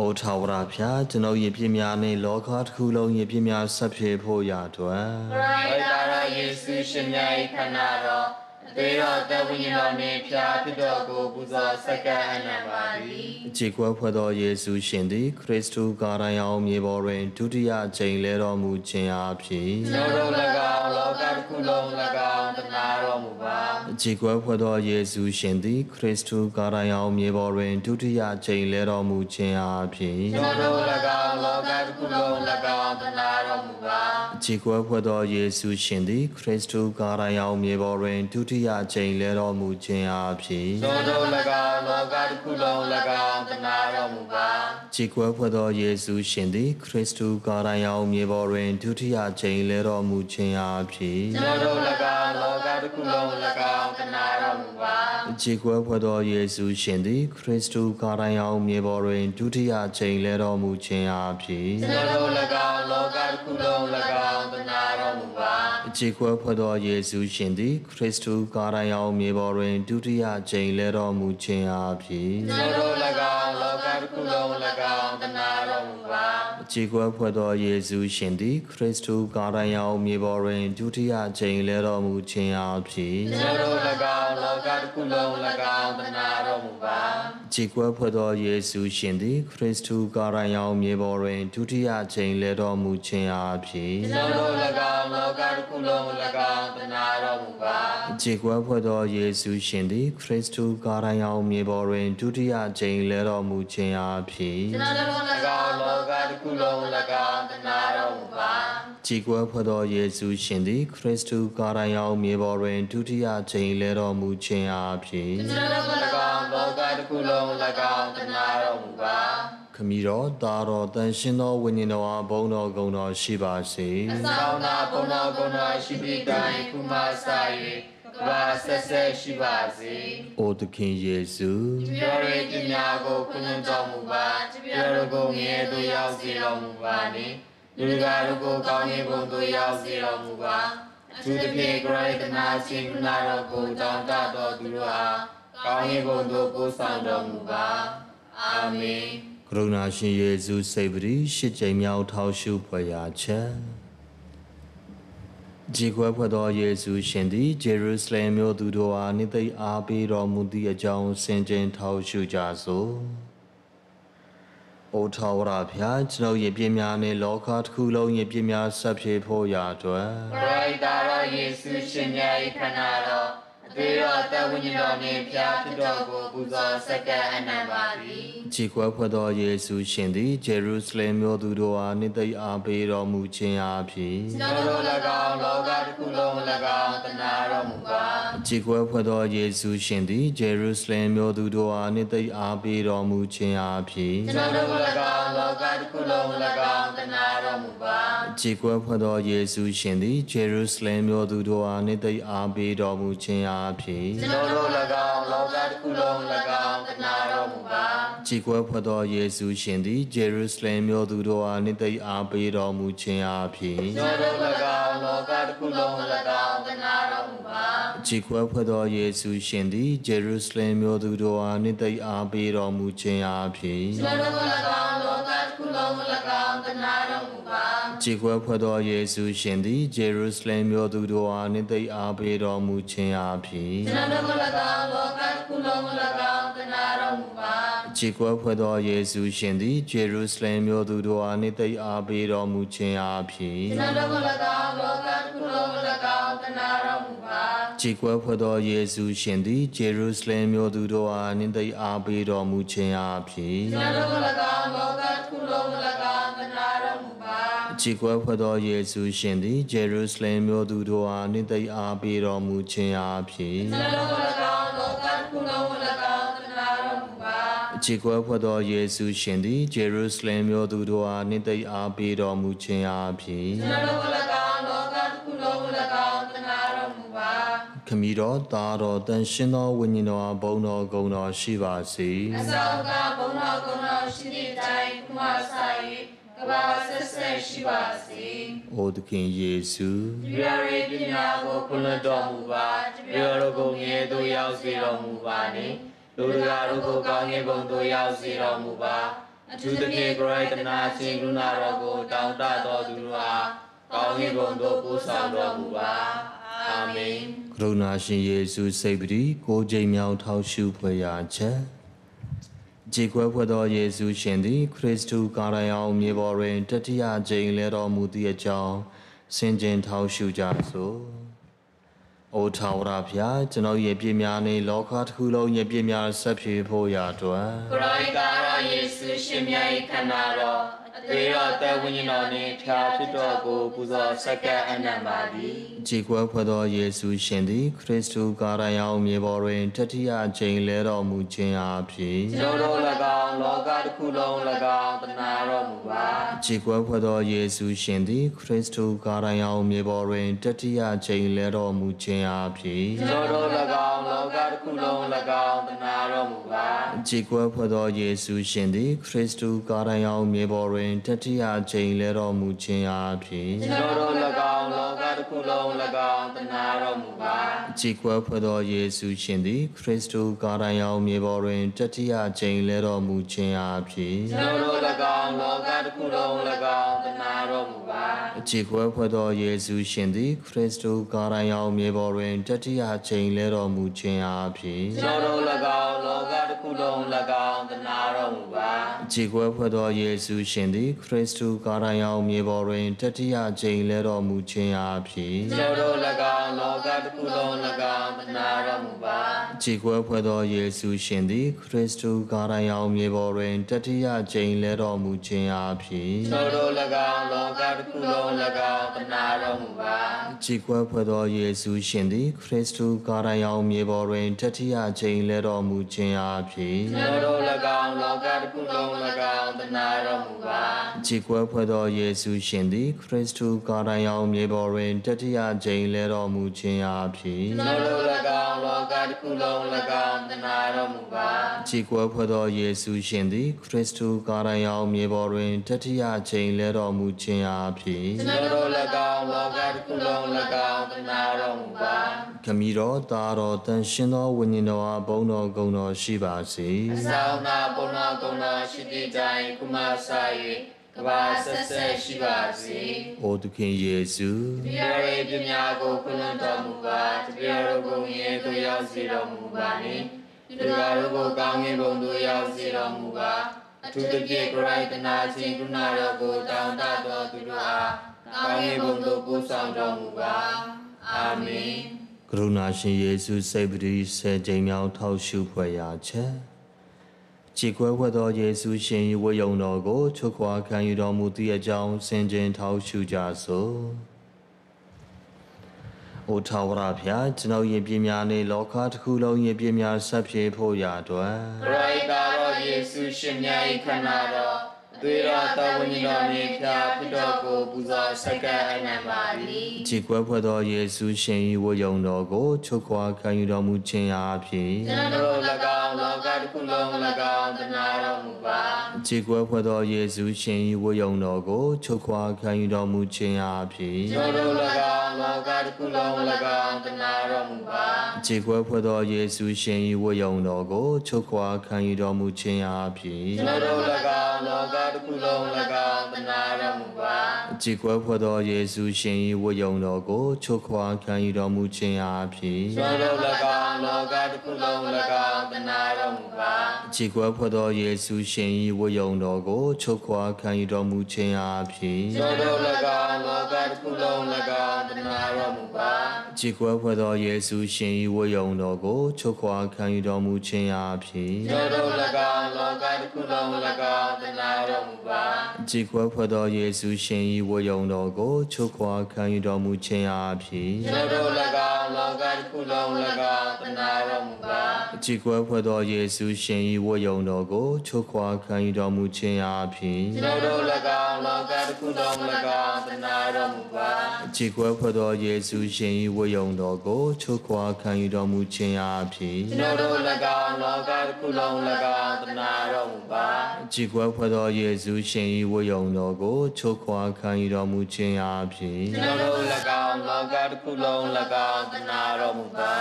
Speaker 1: အိုထာဝရဖျားကျွန်ုပ်ယေပြည့်များနှင့်လောကတစ်ခုလုံးယေပြည့်များဆက်ဖြေဖို့ရာအတွက်
Speaker 2: ခရစ်တော်ယေရှုရှင်မြတ်၏ခန္ဓာတော်အ သေးတော်တဝိညာဉ်တော်နှင့်ဖျားဖြစ်တော်ကိုပူဇော်ဆက်ကပ်အနံပါသည်
Speaker 1: ခြေခွဲဖွယ်သောယေရှုရှင်သည် ခရစ်တုကာရန်ရောက်မြေပေါ်တွင်ဒုတိယကြိမ်လဲတော်မူခြင်းအဖြစ်
Speaker 2: ကျွန်တော်တို့၎င်းလောကတစ်ခုလုံး၎င်းတနာတော်မူပါ
Speaker 1: ခြေကွဲဖွဲ့သောယေရှုရှင်သည်ခရစ်တုကာရန်ရောက်မြေပေါ်တွင်ဒုတိယကြိမ်လဲတော်မူခြင်းအဖြစ်
Speaker 2: ကျွန်တော်တို့၎င်းလောကတစ်ခုလုံး၎င်းတနာတော်မူပါ
Speaker 1: ခြေကွဲဖွဲ့သောယေရှုရှင်သည်ခရစ်တုကာရန်ရောက်မြေပေါ်တွင်ဒုတိယကြိမ်လဲတော်မူခြင်းအဖြစ်
Speaker 2: ကျွန်တော်တို့၎င်းလောကတစ်ခုလုံး၎င်းတနာတော်မူပါ
Speaker 1: ခြေကွဲဖွဲ့သောယေရှုရှင်သည် ခရစ်တုကာရန်ရောက်မြေပေါ်တွင်ဒုတိယကြိမ်လဲတော်မူခြင်းအဖြစ်
Speaker 2: ကျွန်တော်တို့၎င်းလောကတစ်ခုလုံး၎င်းတနာတော်မူပါ
Speaker 1: ခြေကွဲဖွဲ့သောယေရှုရှင်သည် ခရစ်တုကာရန်ရောက်မြေပေါ်တွင်ဒုတိယကြိမ်လဲတော်မူခြင်းအဖြစ်
Speaker 2: ကျွန်တော်တို့၎င်းလောကတစ်ခုလုံး၎င်းတနာတော်မူပါ
Speaker 1: အခြေခွဲဖွဲ့သောယေရှုရှင်သည်ခရစ်တုကာရန်ရောက်မြေပေါ်တွင်ဒုတိယကြိမ်လဲတော်မူခြင်းအဖြစ်
Speaker 2: ကျွန်တော်တို့၎င်းလောကတစ်ခုလုံး၎င်းတနာတော်မူပါ
Speaker 1: အခြေခွဲဖွဲ့သောယေရှုရှင်သည်ခရစ်တုကာရန်ရောက်မြေပေါ်တွင်ဒုတိယကြိမ်လဲတော်မူခြင်းအဖြစ်
Speaker 2: ကျွန်တော်တို့၎င်းလောကတစ်ခုလုံး၎င်းတနာတော်မူပါ
Speaker 1: အခြေခွဲဖွဲ့သောယေရှုရှင်သည်ခရစ်တုကာရန်ရောက်မြေပေါ်တွင်ဒုတိယကြိမ်လဲတော်မူခြင်းအဖြစ်
Speaker 2: ကျွန်တော်တို့၎င်းလောကတစ်ခုလုံး၎င်းတနာတော်မူပါ
Speaker 1: အခြေခွဲဖွဲ့သောယေရှုရှင်သည်ခရစ်တုကာရန်ရောက်မြေပေါ်တွင်ဒုတိယကြိမ်လဲတော်မူခြင်းအဖြစ်
Speaker 2: ကျွန်တော်တို့၎င်းလောကတစ်ခုလုံး၎င်းတနာတော်မူပါ
Speaker 1: ကြည်ကွယ်ဖွယ်သောယေရှုရှင်သည်ခရစ်တုကာရန်ရောက်မြေပေါ်တွင်ဒုတိယကြိမ်လဲတော်မူခြင်းအဖြစ်
Speaker 2: ကျွန်တော်တို့၎င်းလောကတစ်ခုလုံး၎င်းတနာတော်မူပါ
Speaker 1: ခမီတော်တာတော်တန်ရှင်သောဝိညာဉ်တော်အားဘုန်းတော်ဂုဏ်တော်ရှိပါစေ
Speaker 2: အဆောင်နာဘုံတော်ကုတော်ရှိပြီးတိုင်းခုမှစာ၍ကဘာဆက်ဆက်ရှိပါစေ။
Speaker 1: အိုသခင်ယေရှု
Speaker 2: ပြောရည်ပညာကိုခွင့်လွှတ်တော်မူပါပြောရကိုငယ်သို့ရောက်စေတော်မူပါနှင့်လူတကာတို့ကိုကောင်းကင်ဘုံသို့ရောက်စေတော်မူပါအထူးသဖြင့်ဂရိတနာရှင်ကုနာတော်ကိုတောင်းတတော်သူတို့အား ကောင်းကင်ဘုံသို့ပို့ဆောင်တော်မူပါအာမင်
Speaker 1: ကရုဏာရှင်ယေရှုစိတ်ပရိရှစ်ကြိမ်မြောက်ထောက်ရှုဖွယ်ရာချက်ကြည်ကွယ်ဖွယ်သောယေရှုရှင်သည်ဂျေရုဆလင်မြို့သူတို့အားနိသိအားပေးတော်မူသည့်အကြောင်းဆင်ခြင်ထောက်ရှုကြစို့။အိုထာဝရဖျားကျွန်ုပ်ရဲ့ပြင်းများနှင့်လောကတစ်ခုလုံးရဲ့ပြင်းများဆက်ဖြေဖို့ရာအတွက်
Speaker 2: ပရိသတ်တော်ယေရှုရှင်မြတ်၏ခန္ဓာတော် အသေးတော်တဝိညာဉ်တော်နှင့်ဖျားဖြစ်တော်ကိုပူဇော်ဆက်ကပ်အနံပါသည်
Speaker 1: ခြေခွဲဖွဲ့သောယေရှုရှင်သည်ဂျေရုဆလင်မြို့သူတို့အားနိသိအားပေးတော်မူခြင်းအဖြစ်
Speaker 2: ကျွန်တော်တို့၎င်းလောကတစ်ခုလုံး၎င်းတနာတော်မူပါ
Speaker 1: ခြေခွဲဖွဲ့သောယေရှုရှင်သည်ဂျေရုဆလင်မြို့သူတို့အားနိသိအားပေးတော်မူခြင်းအဖြစ်
Speaker 2: ကျွန်တော်တို့၎င်းလောကတစ်ခုလုံး၎င်းတနာတော်မူပါ
Speaker 1: ခြေခွဲဖွဲ့သောယေရှုရှင်သည်ဂျေရုဆလင်မြို့သူတို့အားနိသိအားပေးတော်မူခြင်းအဖြစ်
Speaker 2: ကျွန်တော်တို့၎င်းလောကတစ်ခုလုံး၎င်းတနာတော်မူပါ
Speaker 1: ခြေခွဲဖွဲ့သောယေရှုရှင်သည်ဂျေရုဆလင်မြို့သူတို့အားနိသိအားပေးတော်မူခြင်းအဖြစ်
Speaker 2: ကျွန်တော်တို့၎င်းလောကတစ်ခုလုံး၎င်းတနာတော်မူပါ
Speaker 1: ခြေခွဲဖွဲ့သောယေရှုရှင်သည်ဂျေရုဆလင်မြို့သူတို့အားနိသိအားပေးတော်မူခြင်းအဖြစ်
Speaker 2: ကျွန်တော်တို့၎င်းလောကတစ်ခုလုံး၎င်းတနာတော်မူပါ
Speaker 1: ခြေခွဲဖွဲ့သောယေရှုရှင်သည်ဂျေရုဆလင်မြို့သူတို့အားနိသိအားပေးတော်မူခြင်းအဖြစ်
Speaker 2: ကျွန်တော်တို့၎င်းလောကတစ်ခုလုံး၎င်းတနာတော်မူပါ
Speaker 1: ခြေခွဲဖွဲ့သောယေရှုရှင်သည်ဂျေရုဆလင်မြို့သူတို့အားနိသိအားပေးတော်မူခြင်းအဖြစ်
Speaker 2: ကျွန်တော်တို့၎င်းလောကတစ်ခုလုံး၎င်းတနာတော်မူပါ
Speaker 1: ခြေခွဲဖွဲ့သောယေရှုရှင်သည်ဂျေရုဆလင်မြို့သူတို့အားနိသိအားပေးတော်မူခြင်းအဖြစ်
Speaker 2: ကျွန်တော်တို့၎င်းလောကတစ်ခုလုံး၎င်းတနာတော်မူပါ
Speaker 1: ခြေခွဲဖွဲ့သောယေရှုရှင်သည်ဂျေရုဆလင်မြို့သူတို့အားနိသိအားပေးတော်မူခြင်းအဖြစ်
Speaker 2: ကျွန်တော်တို့၎င်းလောကတစ်ခုလုံး၎င်းတနာတော်မူပါ
Speaker 1: ခြကြည်ကွယ်ဖွက်သောယေရှုရှင်သည်ဂျေရုရှလင်မြို့သူတို့အားနှစ်သိမ့်အားပေးတော်မူခြင်းအပြင်
Speaker 3: ကျွန်တော်တို့၎င်းလောကတစ်ခုလုံး၎င်းတနာတော်မူပါ
Speaker 1: ခမီတော်သားတော်တန်ရှင်သောဝိညာဉ်တော်ဘုံတော်ဂုဏ်တော်ရှိပါစေ
Speaker 3: အဆောင်ကဘုံတော်ကုံတော်ရှိသည့်အတိုင်းခုမှဆိုင် ကဘာဆက်ဆက်ရှိပါစေ။
Speaker 1: အိုသခင်ယေရှု
Speaker 3: ဒီရရေပညာကို
Speaker 2: ခွန်လွတ်တော်မူပါပြောတော်ကိုငယ်သို့ရောက်စေတော်မူပါနှင့်လူတကာတို့ကိုကောင်းငင်ဘုံသို့ရောက်စေတော်မူပါအထူးသဖြင့်ဂရိတနာရှင်ကရုဏာတော်ကိုတောင်းတတော်သူတို့အားကောင်းငင်ဘုံသို့ပို့ဆောင်တော်မူပါအာမင်
Speaker 1: ကရုဏာရှင်ယေရှုစိတ်ပတိကိုကြိမ်မြောက်ထောက်ရှုဖွယ်ရာချက် ကြည်ကွယ်ဖွယ်သောယေရှုရှင်သည် ခရစ်တုကာရယောင်မြေပေါ်တွင်တတိယကြိမ်လဲတော်မူသည့်အကြောင်းဆင်ခြင်ထောက်ရှုကြစို့။ အိုထာဝရဘုရားကျွန်တော်ရဲ့ပြည့်များနေလောကတစ်ခုလုံးရဲ့ပြည့်များဆက်ဖြည့်ဖို့ရာအတွက်
Speaker 3: ကိုရိုကာရောယေရှုရှင်မြတ်၏ခန္ဓာတော်အ
Speaker 2: သေ
Speaker 3: သေး
Speaker 2: ရ
Speaker 3: တော်
Speaker 2: တဲ့ဝိညာဉ်တော်နှင့်ဖြာဖြစ်တော်ကိုပူဇော်ဆက်ကပ်အနံ့ပါသည်
Speaker 1: ကြည်ကွယ်ဖွယ်သောယေရှုရှင်သည်ခရစ်တုကာရယောင်မြေပေါ်တွင်တတိယကြိမ်လဲတော်မူခြင်းအဖြစ်
Speaker 2: ကျွန်တော်တို့၎င်းလောကတစ်ခုလုံး၎င်းတနာတော်မူပါ
Speaker 1: ကြည်ကွယ်ဖွယ်သောယေရှုရှင်သည်ခရစ်တုကာရယောင်မြေပေါ်တွင်တတိယကြိမ်လဲတော်မူခြင်းအဖြစ်
Speaker 2: ကျွန်တော်တို့၎င်းလောကတစ်ခုလုံး၎င်းတနာတော်မူပါ
Speaker 1: ကြည်ကွယ်ဖွယ်သောယေရှုရှင်သည် ခရစ်တုကာရယောင်မြေပေါ်တွင်တတိယကြိမ်လဲတော်မူခြင်းအဖြစ်
Speaker 2: ကျွန်တော်တို့၎င်းလောကတစ်ခုလုံး၎င်းတနာတော်မူပါ
Speaker 1: ကြည်ကွယ်ဖွယ်သောယေရှုရှင်သည် ခရစ်တုကာရယောင်မြေပေါ်တွင်တတိယကြိမ်လဲတော်မူခြင်းအဖြစ်
Speaker 2: ကျွန်တော်တို့၎င်းလောကတစ်ခုလုံး၎င်းတနာတော်မူ ပါ
Speaker 1: ကြည်ခွဲဖွဲ့သောယေရှုရှင်သည် ခရစ်တုကာရယောင်မြေပေါ်တွင်တတိယချိန်လဲတော်မူခြင်းအဖြစ်
Speaker 2: ကျွန်တော်တို့၎င်းလောကတစ်ခုလုံး၎င်းတနာတော်မူပါ
Speaker 1: ကြည်ခွဲဖွဲ့သောယေရှုရှင်သည် ခရစ်တုကာရယောင်မြေပေါ်တွင်တတိယချိန်လဲတော်မူခြင်းအဖြစ်
Speaker 2: ကျွန်တော်တို့၎င်းလောကတစ်ခုလုံး၎င်းတနာတော်မူပါ
Speaker 1: ကြည်ခွဲဖွဲ့သောယေရှုရှင်သည် ခရစ်တုကာရယောင်မြေပေါ်တွင်တတိယချိန်လဲတော်မူခြင်းအဖြစ်
Speaker 2: ကျွန်တော်တို့၎င်းလောကတစ်ခုလုံး၎င်းတနာတော်မူပါ
Speaker 1: ကြည်ခွဲဖွဲ့သောယေရှုရှင်သည်ခရစ်တုကာရယောင်မြေပေါ်တွင်တတိယချိန်လဲတော်မူခြင်းအဖြစ်
Speaker 2: ကျွန်တော်တို့၎င်းလောကတစ်ခုလုံး၎င်းတနာတော်မူပါ
Speaker 1: ကြည်ကွယ်ဖွဲ့သောယေရှုရှင်သည်ခရစ်တုကာရယောင်မြေပေါ်တွင်တတိယကြိမ်လဲတော်မူခြင်းအဖြစ်
Speaker 2: ကျွန်တော်တို့၎င်းလောကတစ်ခုလုံး၎င်းတနာတော်မူပါ
Speaker 1: ကြည်ကွယ်ဖွဲ့သောယေရှုရှင်သည်ခရစ်တုကာရယောင်မြေပေါ်တွင်တတိယကြိမ်လဲတော်မူခြင်းအဖြစ်
Speaker 2: ကျွန်တော်တို့၎င်းလောကတစ်ခုလုံး၎င်းတနာတော်မူပါ
Speaker 1: ခမီတော်သားတော်တန်ရှင်သောဝိညာဉ်တော်အားဘုန်းတော်ဂုဏ်တော်ရှိပါစေ
Speaker 2: သောင်းနာဘုံတော်ကုံတော်ရှိသည့်တိုင်ကုမဆိုင်ကဘာဆက်ဆက်ရှိပါစေ။
Speaker 1: အိုသခင်ယေရှု
Speaker 2: ဒီရရဲ့ပြများကိုခွင့်လွှတ်တော်မူပါတပြည့်တော်ကိုငြိမ်သို့ရောက်စေတော်မူပါနှင့်ဒီတော်ကိုကောင်းငင်ဘုံသို့ရောက်စေတော်မူပါအထူးသဖြင့်ကိုရိုက်တနာခြင်းကုဏတော်ကိုတောင်းတတော်သူတို့အား ကောင်းငင်ဘုံသို့ပို့ဆောင်တော်မူပါအာမင်
Speaker 1: ကရုဏာရှင်ယေရှုစိတ်ပတိဆယ်ကြိမ်မြောက်ထောက်ရှုဖွယ်ရာချက်ကြည်ကွယ်ဝတ်သောယေရှုရှင်၏ဝတ်ယုံတော်ကိုချုပ်ခွာခံယူတော်မူသည့်အကြောင်းဆင်ခြင်ထောက်ရှုကြစို့။အိုထာဝရဘုရားကျွန်ုပ်ရဲ့ပြည့်များနေလောကတစ်ခုလုံးရဲ့ပြည့်များဆက်ဖြည့်ဖို့ရာအတွက်
Speaker 2: ခရိုက်တာတော်ယေရှုရှင်မြတ်၏ခန္ဓာတော်အ သွေးတော်တော်ဝိညာဉ်တော်နှင့်ဖြာဖြစ်တော်ကိုပူဇော်ဆက်ကပ်အနံ့ပါသည်
Speaker 1: ကြည်ကွယ်ဖွဲ့သောယေရှုရှင်၏ဝတ်ယုံတော်ကိုချုပ်ခွာခံယူတော်မူခြင်းအဖြစ်
Speaker 2: ကျွန်တော်တို့၎င်းလောကတစ်ခုလုံး၎င်းတနာတော်မူပါ
Speaker 1: ခြေကွယ်ဖွဲ့သောယေရှုရှင်၏ဝတ်ယုံတော်ကိုချုပ်ခွာခံယူတော်မူခြင်းအဖြစ်
Speaker 2: ကျွန်တော်တို့၎င်းလောကတစ်ခုလုံး၎င်းတနာတော်မူပါ
Speaker 1: ခြေကွယ်ဖွဲ့သောယေရှုရှင်၏ဝတ်ယုံတော်ကိုချုပ်ခွာခံယူတော်မူခြင်းအဖြစ်
Speaker 2: ကျွန်တော်တို့၎င်းလောကတစ်ခုလုံး၎င်းတနာတော်မူပါ
Speaker 1: ခြေကွယ်ဖွဲ့သောယေရှုရှင်၏ဝတ်ယုံတော်ကိုချုပ်ခွာခံယူတော်မူခြင်းအဖြစ်
Speaker 2: ကျွန်တော်တို့၎င်းလောကတစ်ခုလုံး၎င်းတနာတော်မူပါ
Speaker 1: ခြေကွယ်ဖွဲ့သောယေရှုရှင်၏ဝတ်ယုံတော်ကိုချုပ်ခွာခံယူတော်မူခြင်းအဖြစ်
Speaker 2: ကျွန်တော်တို့၎င်းလောကတစ်ခုလုံး၎င်းတနာတော်မူပါ
Speaker 1: ကြည်ကွယ်ဖွယ်သောယေရှုရှင်၏ဝတ်ယုံတော်ကိုချုပ်ခွာခံယူတော်မူခြင်းအဖြစ်
Speaker 2: ကျွန်တော်တို့၎င်းလောကတစ်ခုလုံး၎င်းတနာတော်မူပါ
Speaker 1: ကြည်ကွယ်ဖွယ်သောယေရှုရှင်၏ဝတ်ယုံတော်ကိုချုပ်ခွာခံယူတော်မူခြင်းအဖြစ်
Speaker 2: ကျွန်တော်တို့၎င်းလောကတစ်ခုလုံး၎င်းတနာတော်မူပါ
Speaker 1: ကြည်ကွယ်ဖွယ်သောယေရှုရှင်၏ဝတ်ယုံတော်ကိုချုပ်ခွာခံယူတော်မူခြင်းအဖြစ်
Speaker 2: ကျွန်တော်တို့၎င်းလောကတစ်ခုလုံး၎င်းတနာတော်မူပါ
Speaker 1: ကြည်ကွယ်ဖွယ်သောယေရှုရှင်၏ဝတ်ယုံတော်ကိုချုပ်ခွာခံယူတော်မူခြင်းအဖြစ်
Speaker 2: ကျွန်တော်တို့၎င်းလောကတစ်ခုလုံး၎င်းတနာတော်မူပါ
Speaker 1: ကြည်ကွယ်ဖွယ်သောယေရှုရှင်၏ဝတ်ယုံတော်ကိုချုပ်ခွာခံယူတော်မူခြင်းအဖြစ်
Speaker 2: ကျွန်တော်တို့၎င်းလောကတစ်ခုလုံး၎င်းတနာတော်မူပါ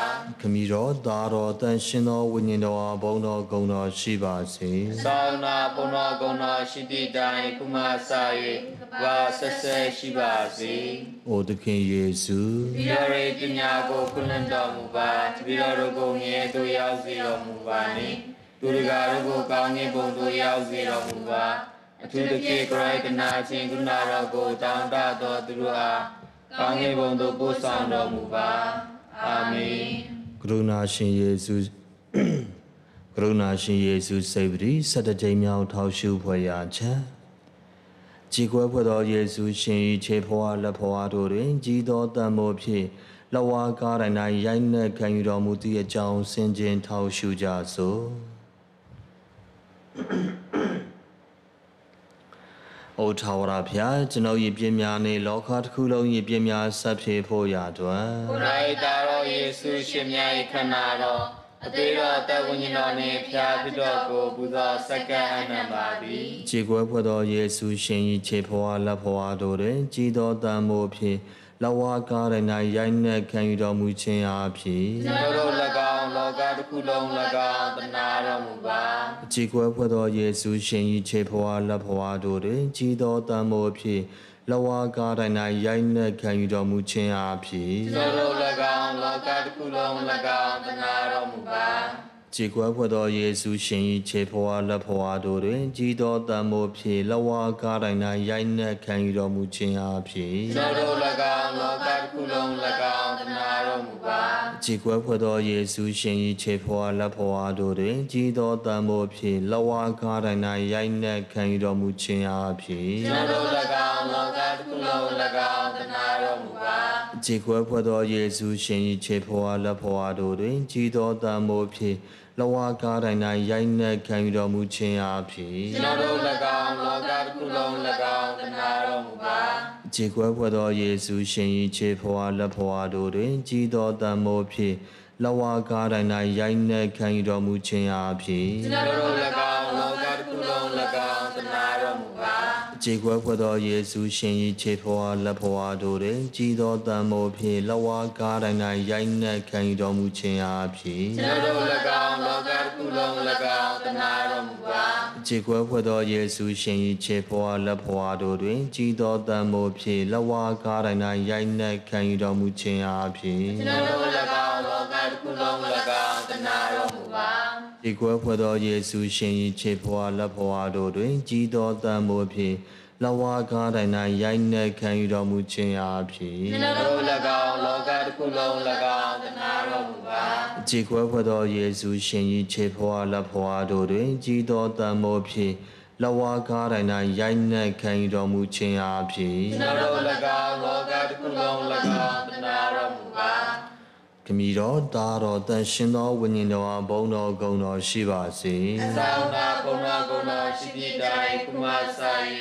Speaker 1: ခမီတော်သားတော်တန်ရှင်သောဝိညာဉ်တော်အားဘုန်းတော်ဂုဏ်တော်ရှိပါစေ
Speaker 2: သောင်းနာဘုံတော်ကုံတော်ရှိသည့်တိုင်ကုမဆာ၍ဘာဆက်ဆက်ရှိပါစေ။
Speaker 1: အိုသခင်ယေရှု
Speaker 2: ဒီရရေပညာကိုကုလန်းတော်မူပါတပည့်တော်တို့ကိုငြဲသို့ရောက်စေတော်မူပါနှင့်သူတို့ကတို့ကိုကောင်းကင်ဘုံသို့ရောက်စေတော်မူပါအထူးသဖြင့်ခရိုက်ကနာချင်းကုဏတော်ကိုတောင်းတတော်သူတို့အားကောင်းကင်ဘုံသို့ပို့ဆောင်တော်မူပါအာမင်
Speaker 1: ကရုဏာရှင်ယေရှု ကရုဏာရှင်ယေရှုစေဗရီစတကြိမ်မြောက်ထောက်ရှုဖွယ်ရာချက်ကြည်ကွယ်ဖွယ်သောယေရှုရှင်၏ခြေဖွားလက်ဖွားတို့တွင်ကြီးသောတန်ဖိုးဖြင့်လဝါကားတိုင်း၌ရိုက်နှက်ခံယူတော်မူသည့်အကြောင်းဆင်ခြင်ထောက်ရှုကြစို့အိုထာဝရဖျားကျွန်ုပ်၏ပြင်းများနှင့်လောကတစ်ခုလုံး၏ပြင်းများဆက်ဖြေဖို့ရာတွင်
Speaker 2: ကိုယ်တိုင်သားတော်ယေရှုရှင်မြတ်၏ခန္ဓာတော် အသေးတော်တဝိညာဉ်တော်နှင့်ဖျားဖြစ်တော်ကိုပူဇော်စက္ကန့်အနံပါသည်
Speaker 1: ခြေကွဲဖွယ်သောယေရှုရှင်၏ခြေဖွားလက်ဖွားတို့တွင်ကြီးသောတန်မိုးဖြင့်လဝါကား၌ရိုက်နှက်ခံယူတော်မူခြင်းအဖြစ်
Speaker 2: ကျွန်တော်တို့၎င်းလောကတစ်ခုလုံး၎င်းတနာတော်မူပါ
Speaker 1: ခြေကွဲဖွယ်သောယေရှုရှင်၏ခြေဖွားလက်ဖွားတို့တွင်ကြီးသောတန်မိုးဖြင့် လဝါကား၌ရိုက်နှက်ခံယူတော်မူခြင်းအဖြစ်
Speaker 2: ကျွန်တော်တို့၎င်းလောကတစ်ခုလုံး၎င်းတနာတော်မူပါ
Speaker 1: ခြေကွဲဖွယ်သောယေရှုရှင်၏ခြေဖွားလက်ဖွားတို့တွင်ကြီးသောတန်မိုးဖြင့်လဝါကား၌ရိုက်နှက်ခံယူတော်မူခြင်းအဖြစ်
Speaker 2: ကျွန်တော်တို့၎င်းလောကတစ်ခုလုံး၎င်းတနာတော်မူပါ
Speaker 1: ကြည်ကွယ်ဖွယ်သောယေရှုရှင်၏ခြေဖွားလက်ဖွားတို့တွင်ကြီးသောတန်ဖိုးဖြင့်လဝါကားတိုင်း၌ရိုက်နှက်ခံယူတော်မူခြင်းအဖြစ်
Speaker 2: ကျွန်တော်တို့၎င်းလောကတစ်ခုလုံး၎င်းတနာတော်မူပါ
Speaker 1: ကြည်ကွယ်ဖွယ်သောယေရှုရှင်၏ခြေဖွားလက်ဖွားတို့တွင်ကြီးသောတန်ဖိုးဖြင့် လဝါကားတိုင်း၌ရိုက်နှက်ခံယူတော်မူခြင်းအဖြစ်
Speaker 2: ကျွန်တော်တို့၎င်းလောကတစ်ခုလုံး၎င်းတနာတော်မူပါ
Speaker 1: ကြည်ကွယ်ဖွယ်သောယေရှုရှင်၏ခြေဖွားလက်ဖွားတို့တွင် ကြီးသောတန်ဖိုးဖြင့်လဝါကားတိုင်း၌ရိုက်နှက်ခံယူတော်မူခြင်းအဖြစ်
Speaker 2: ကျွန်တော်တို့၎င်းလောကတစ်ခုလုံး၎င်းတနာတော်မူပါ
Speaker 1: ကြေကွယ်ဖွယ်သောယေရှုရှင်၏ခြေဖွားလက်ဖွားတို့တွင်ကြီးသောတန်မိုးဖြင့်လဝါကားတိုင်း၌ရိုက်နှက်ခံယူတော်မူခြင်းအဖြစ်
Speaker 2: ကျွန်တော်တို့၎င်းလောကတစ်ခုလုံး၎င်းတနာတော်မူပါ
Speaker 1: ကြေကွယ်ဖွယ်သောယေရှုရှင်၏ခြေဖွားလက်ဖွားတို့တွင်ကြီးသောတန်မိုးဖြင့်လဝါကားတိုင်း၌ရိုက်နှက်ခံယူတော်မူခြင်းအဖြစ်
Speaker 2: ကျွန်တော်တို့၎င်းလောကတစ်ခုလုံး၎င်းတနာတော်မူပါ
Speaker 1: ကြေကွယ်ဖွယ်သောယေရှုရှင်၏ခြေဖွားလက်ဖွားတို့တွင်ကြီးသောတန်မိုးဖြင့် လဝါကားတိုင်း၌ရိုက်နှက်ခံယူတော်မူခြင်းအဖြစ်
Speaker 2: ကျွန်တော်တို့၎င်းလောကတစ်ခုလုံး၎င်းတနာတော်မူပါ
Speaker 1: ကြည်ကွယ်ဖွယ်သောယေရှုရှင်၏ခြေဖွားလက်ဖွားတို့တွင်ကြီးသောတန်မိုးဖြင့်လဝါကားတိုင်း၌ရိုက်နှက်ခံယူတော်မူခြင်းအဖြစ်
Speaker 2: ကျွန်တော်တို့၎င်းလောကတစ်ခုလုံး၎င်းတနာတော်မူပါ
Speaker 1: ခမီတော်သားတော်တန်ရှင်သောဝိညာဉ်တော်အားဘုန်းတော်ဂုဏ်တော်ရှိပါစေ
Speaker 2: သောင်းနာကုဏကုဏရှိသည့်တိုင်ကုမဆိုင်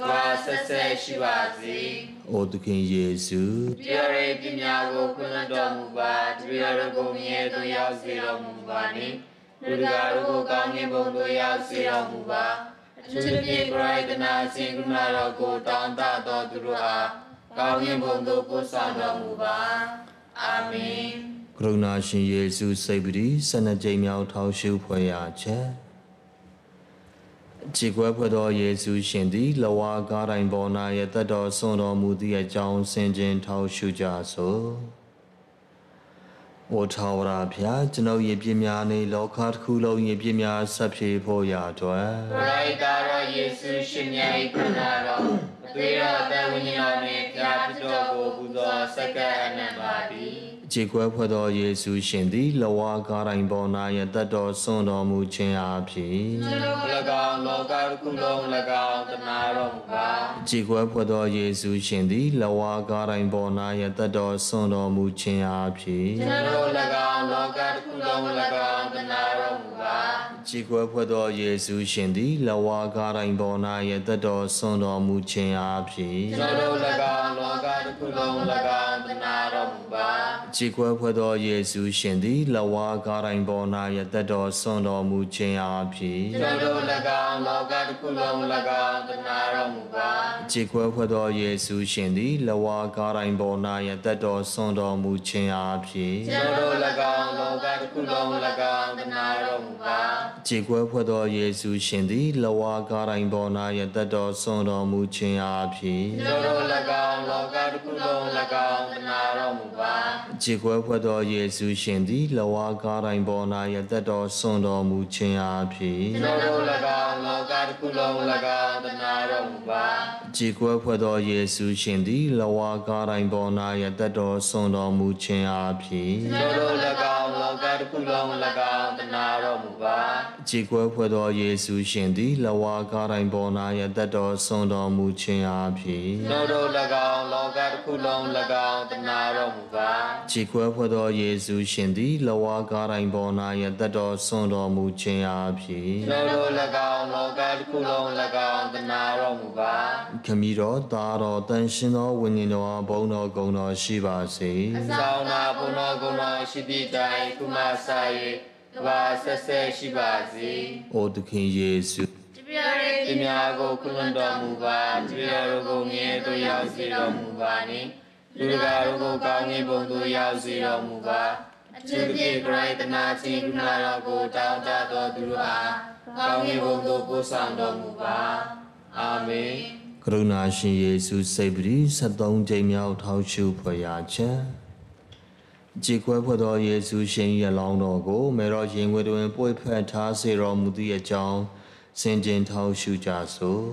Speaker 2: ဘာဆက်ဆက်ရှိပါစေ။
Speaker 1: အိုသခင်ယေရှု
Speaker 2: တရားရေးပညာကိုခွင့်လွှတ်တော်မူပါတရားတော်ကိုမြဲသို့ရောက်စေတော်မူပါနှင့်လူတကာတို့ကိုကောင်းကင်ဘုံသို့ရောက်စေတော်မူပါအထူးသဖြင့်ခရစ်တနာရှင်ကုဏတော်ကိုတောင်းတတော်သူတို့အားကောင်းကင်ဘုံသို့ပို့ဆောင်တော်မူပါအာမင်
Speaker 1: ကရုဏာရှင်ယေရှုစိတ်ပတိဆန္ဒကြိမ်မြောက်ထောက်ရှုဖွယ်ရာချက် ကြည်ကွယ်ဖွယ်သောယေရှုရှင်သည်လဝါကားတိုင်းပေါ်၌ရသက်တော်ဆွန်တော်မူသည့်အကြောင်းဆင်ခြင်ထောက်ရှုကြစို့။အိုထာဝရဘုရားကျွန်ုပ်ရဲ့ပြင်းများနေလောကတစ်ခုလုံးရဲ့ပြင်းများဆက်ဖြေဖို့ရာအတွက်
Speaker 2: ပရိဒါရောယေရှုရှင်မြတ်၏ခန္ဓာတော်အသွေးတော်အသက်ဝိညာဉ်တော်နှင့်ဖျားဖြစ်တော်ကိုပူဇော်ဆက်ကပ်အနံ့ပါသည်
Speaker 1: ခြေခွဲဖွဲ့သောယေရှုရှင်သည်လဝါကားတိုင်းပေါ်၌ယသက်တော်ဆွံ့တော်မူခြင်းအဖြစ်၎
Speaker 2: င်းလောကတစ်ခုလုံး၎င်းတနာတော်မူပါ
Speaker 1: ခြေခွဲဖွဲ့သောယေရှုရှင်သည်လဝါကားတိုင်းပေါ်၌ယသက်တော်ဆွံ့တော်မူခြင်းအဖြစ်
Speaker 2: ကျွန်တော်၎င်းလောကတစ်ခုလုံး၎င်းတနာတော်မူပါ
Speaker 1: ခြေခွဲဖွဲ့သောယေရှုရှင်သည်လဝါကားတိုင်းပေါ်၌ယသက်တော်ဆွံ့တော်မူခြင်းအဖြစ်
Speaker 2: ကျွန်တော်၎င်းလောကတစ်ခုလုံး၎င်းတနာတော်မူပါ
Speaker 1: ခြေခွဲဖွဲ့သောယေရှုရှင်သည်လဝါကားတိုင်းပေါ်၌ယသက်တော်ဆွံ့တော်မူခြင်းအဖြစ်
Speaker 2: ကျွန်တော်၎င်းလောကတစ်ခုလုံး၎င်းတနာတော်မူပါ
Speaker 1: ခြေခွဲဖွဲ့သောယေရှုရှင်သည်လဝါကားတိုင်းပေါ်၌ယသက်တော်ဆွံ့တော်မူခြင်းအဖြစ်
Speaker 2: ကျွန်တော်၎င်းလောကတစ်ခုလုံး၎င်းတနာတော်မူပါ
Speaker 1: ခြေခွဲဖွဲ့သောယေရှုရှင်သည်လဝါကားတိုင်းပေါ်၌ယသက်တော်ဆွံ့တော်မူခြင်းအဖြစ်
Speaker 2: ကျွန်တော်၎င်းလောကတစ်ခုလုံး၎င်းတနာတော်မူပါ
Speaker 1: ခြေခွဲဖွဲ့သောယေရှုရှင်သည်လဝါကားတိုင်းပေါ်၌ယသက်တော်ဆွံ့တော်မူခြင်းအဖြစ်
Speaker 2: ကျွန်တော်၎င်းလောကတစ်ခုလုံး၎င်းတနာတော်မူပါ
Speaker 1: ခြေခွဲဖွဲ့သောယေရှုရှင်သည်လဝါကားတိုင်းပေါ်၌ယသက်တော်ဆွံ့တော်မူခြင်းအဖြစ်
Speaker 2: ကျွန်တော်၎င်းလောကတစ်ခုလုံး၎င်းတနာတော်မူပါ
Speaker 1: ခြေခွဲဖွဲ့သောယေရှုရှင်သည်လဝါကားတိုင်းပေါ်၌ယသက်တော်ဆွံ့တော်မူခြင်းအဖြစ်
Speaker 2: ကျွန်တော်၎င်းလောကတစ်ခုလုံး၎င်းတနာတော်မူပါ
Speaker 1: ခြေခွဲဖွဲ့သောယေရှုရှင်သည်လဝါကားတိုင်းပေါ်၌ယသက်တော်ဆွံ့တော်မူခြင်းအဖြစ်
Speaker 2: ကျွန်တော်၎င်းလောကတစ်ခုလုံး၎င်းတနာတော်မူပါ
Speaker 1: ခမီတော်သားတော်တန်ရှင်သောဝိညာဉ်တော်ဘုန်းတော်ဂုဏ်တော်ရှိပါစေ
Speaker 2: သောင်းနာဘုန်းတော်ကုဏတော်ရှိသည့်တိုင်ကုမဆာ၍ကဘာဆက်ဆက်ရှိပါစေ။
Speaker 1: အိုသခင်ယေရှု
Speaker 3: တပြည့်ရည်
Speaker 2: ဒီများကိုခွင့်တော်မူပါတပည့်တော်ကိုငြဲတို့ရောက်စေတော်မူပါနှင့် လူတကာတို့ကိုကောင်းကင်ဘုံသို့ရောက်စေတော်မူပါအထူးဖြင့်ခရစ်တနာချင်းကုနာတော်ကိုတောင်းတတော်သူတို့အားကောင်းကင်ဘုံသို့ပို့ဆောင်တော်မူပါအာမင်
Speaker 1: ကရုဏာရှင်ယေရှုစိတ်ပရိ73ကြိမ်မြောက်ထောက်ရှုဖွယ်ရာချက်ကြည်ခွဲဖွဲ့သောယေရှုရှင်၏အလောင်းတော်ကိုမေတော်ရင်ဝေတွင်ပွေဖက်ထားစေတော်မူသည့်အကြောင်းစင်ကြင်ထောက်ရှုကြစို့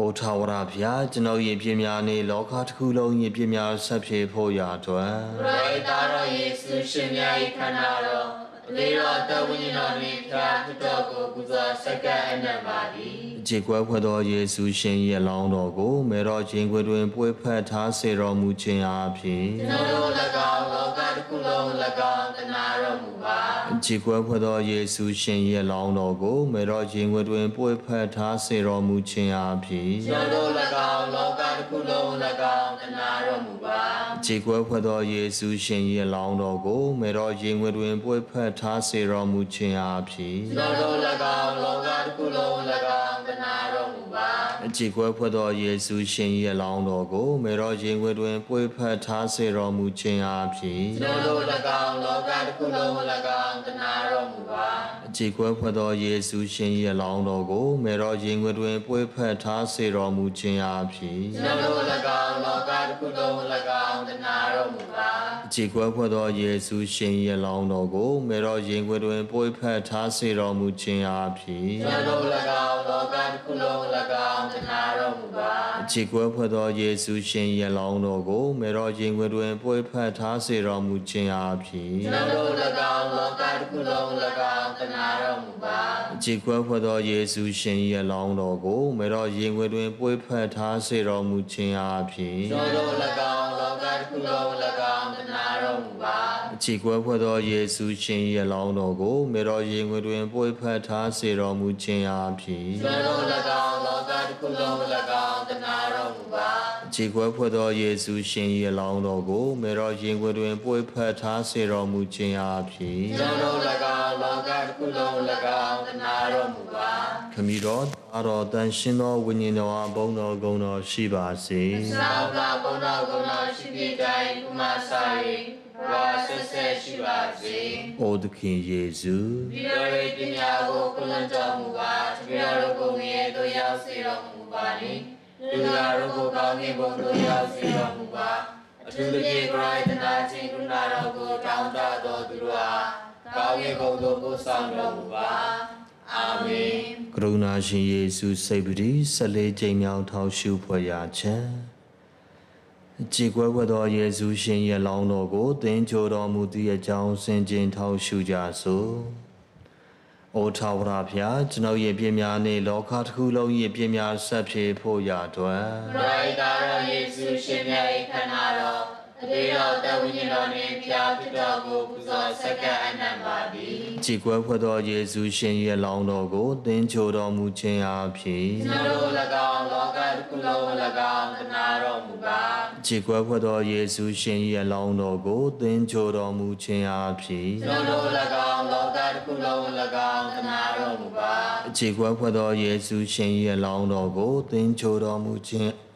Speaker 1: ဟောထာဝရဘုရားကျွန်ုပ်၏ပြည့်များနေလောကတစ်ခုလုံး၏ပြည့်များဆက်ဖြေဖို့ရာအတွက်
Speaker 2: ဘုရားသားတော်ယေရှုရှင်မြတ်၏ခန္ဓာတော် အသေးတော်တဝိညာဉ်တော်နှင့်ဖျားဖြစ်တော်ကိုပူဇော်ဆက်ကပ်အနံ့ပါသည်
Speaker 1: ခြေခွဲဖွဲ့သောယေရှုရှင်၏အလောင်းတော်ကိုမေတော်ရင်ခွေတွင်ပွေဖက်ထားစေတော်မူခြင်းအဖြစ်
Speaker 2: ကျွန်တော်၎င်းလောကတစ်ခုလုံး၎င်းတနာတော်မူပါ
Speaker 1: ခြေခွဲဖွဲ့သောယေရှုရှင်၏အလောင်းတော်ကိုမေတော်ရင်ခွေတွင်ပွေဖက်ထားစေတော်မူခြင်းအဖြစ်
Speaker 2: ကျွန်တော်၎င်းလောကတစ်ခုလုံး၎င်းတနာတော်မူပါ
Speaker 1: ခြေခွဲဖွဲ့သောယေရှုရှင်၏အလောင်းတော်ကိုမေတော်ရင်ခွေတွင်ပွေဖက်ထားစေတော်မူခြင်းအဖြစ်
Speaker 2: ကျွန်တော်၎င်းလောကတစ်ခုလုံး၎င်းတနာတော်မူပါ
Speaker 1: ခြေခွဲဖွဲ့သောယေရှုရှင်၏အလောင်းတော်ကိုမေတော်ရင်ခွေတွင်ပွေဖက်ထားစေတော်မူခြင်းအဖြစ်
Speaker 2: ကျွန်တော်၎င်းလောကတစ်ခုလုံး၎င်းတနာတော်မူပါ
Speaker 1: ခြေခွဲဖွဲ့သောယေရှုရှင်၏အလောင်းတော်ကိုမေတော်ရင်ခွေတွင်ပွေဖက်ထားစေတော်မူခြင်းအဖြစ်
Speaker 2: ကျွန်တော်၎င်းလောကတစ်ခုလုံး၎င်းတနာတော်မူပါ
Speaker 1: ခြေခွဲဖွဲ့သောယေရှုရှင်၏အလောင်းတော်ကိုမေတော်ရင်ခွေတွင်ပွေဖက်ထားစေတော်မူခြင်းအဖြစ်
Speaker 2: ကျွန်တော်၎င်းလောကတစ်ခုလုံး၎င်းတနာတော်မူပါ
Speaker 1: ခြေခွဲဖွဲ့သောယေရှုရှင်၏အလောင်းတော်ကိုမေတော်ရင်ခွေတွင်ပွေဖက်ထားစေတော်မူခြင်းအဖြစ်
Speaker 2: ကျွန်တော်၎င်းလောကတစ်ခုလုံး၎င်းတနာတော်မူပါ
Speaker 1: ခြေခွဲဖွဲ့သောယေရှုရှင်၏အလောင်းတော်ကိုမေတော်ရင်ခွေတွင်ပွေဖက်ထားစေတော်မူခြင်းအဖြစ်
Speaker 2: ကျွန်တော်၎င်းလောကတစ်ခုလုံး၎င်းတနာတော်မူပါ
Speaker 1: ခြေခွဲဖွဲ့သောယေရှုရှင်၏အလောင်းတော်ကိုမေတော်ရင်ခွေတွင်ပွေဖက်ထားစေတော်မူခြင်းအဖြစ်
Speaker 2: ကျွန်တော်၎င်းလောကတစ်ခုလုံး၎င်းတနာတော်မူပါ
Speaker 1: ခြေခွဲဖွဲ့သောယေရှုရှင်၏အလောင်းတော်ကိုမေတော်ရင်ခွေတွင်ပွေဖက်ထားစေတော်မူခြင်းအဖြစ်
Speaker 2: ကျွန်တော်၎င်းလောကတစ်ခုလုံး၎င်းတနာတော်မူပါ
Speaker 1: ခမီတော်သားတော်တန်ရှင်သောဝိညာဉ်တော်အားဘုန်းတော်ဂုဏ်တော်ရှိပါစေ
Speaker 2: သာဝနာဘုန်းတော်ကုဏရှိသည့်တိုင်ကုမဆာရီဘာဆက်ဆက်ရှိပါစေ။
Speaker 1: အိုသခင်ယေရှု
Speaker 2: ဒီလိုရေးပညာကိုခွင့်တော်မူပါတပည့်တော်ကိုငြဲတို့ရောက်စေတော်မူပါနိ လူသားတို့ကိုကောင်းကင်ဘုံသို့ရောက်စေတော်မူပါအထူးသဖြင့်ခရစ်တနာချင်းကုဏတော်ကိုတောင်းတတော်သူတို့အားကောင်းကင်ဘုံသို့ပို့ဆောင်တော်မူပါအာအာမင်
Speaker 1: ကရုဏာရှင်ယေရှုစိတ်ပတိ14ကြိမ်မြောက်ထောက်ရှုဖွယ်ရာချက်ကြည်ကွယ်ဝတ်သောယေရှုရှင်ရဲ့လောင်းတော်ကိုသင်ချိုတော်မူသည့်အကြောင်းဆင်ခြင်ထောက်ရှုကြစို့။ အိုထာဝရဖျားကျွန်ုပ်ရဲ့ပြည့်များနှင့်လောကတစ်ခုလုံးရဲ့ပြည့်များဆက်ဖြေဖို့ရာအတွက်
Speaker 2: ပရိသတ်တော်ယေရှုရှင်မြတ်၏ခန္ဓာတော် အသေးတော်တဝိညာဉ်တော်နှင့်ဖျားဖြစ်တော်ကိုပူဇော်ဆက်ကပ်အနံ့ပါသည်
Speaker 1: ကြည်ကွယ်ဝတ်သောယေရှုရှင်ရဲ့လောင်းတော်ကိုသင်ချိုတော်မူခြင်းအဖြစ်
Speaker 2: ကျွန်တော်တို့၎င်းလောကတစ်ခုလုံး၎င်းတနာတော်မူပါ
Speaker 1: ကြည်ကွယ်ဝတ်သောယေရှုရှင်ရဲ့လောင်းတော်ကိုသင်ချိုတော်မူခြင်းအဖြစ်
Speaker 2: ကျွန်တော်တို့၎င်းလောကတစ်ခုလုံး၎င်းတနာတော်မူပါ
Speaker 1: အခြေခွဲဖွဲ့သောယေရှုရှင်ရဲ့လောင်းတော်ကိုသင်ချိုတော်မူခြင်း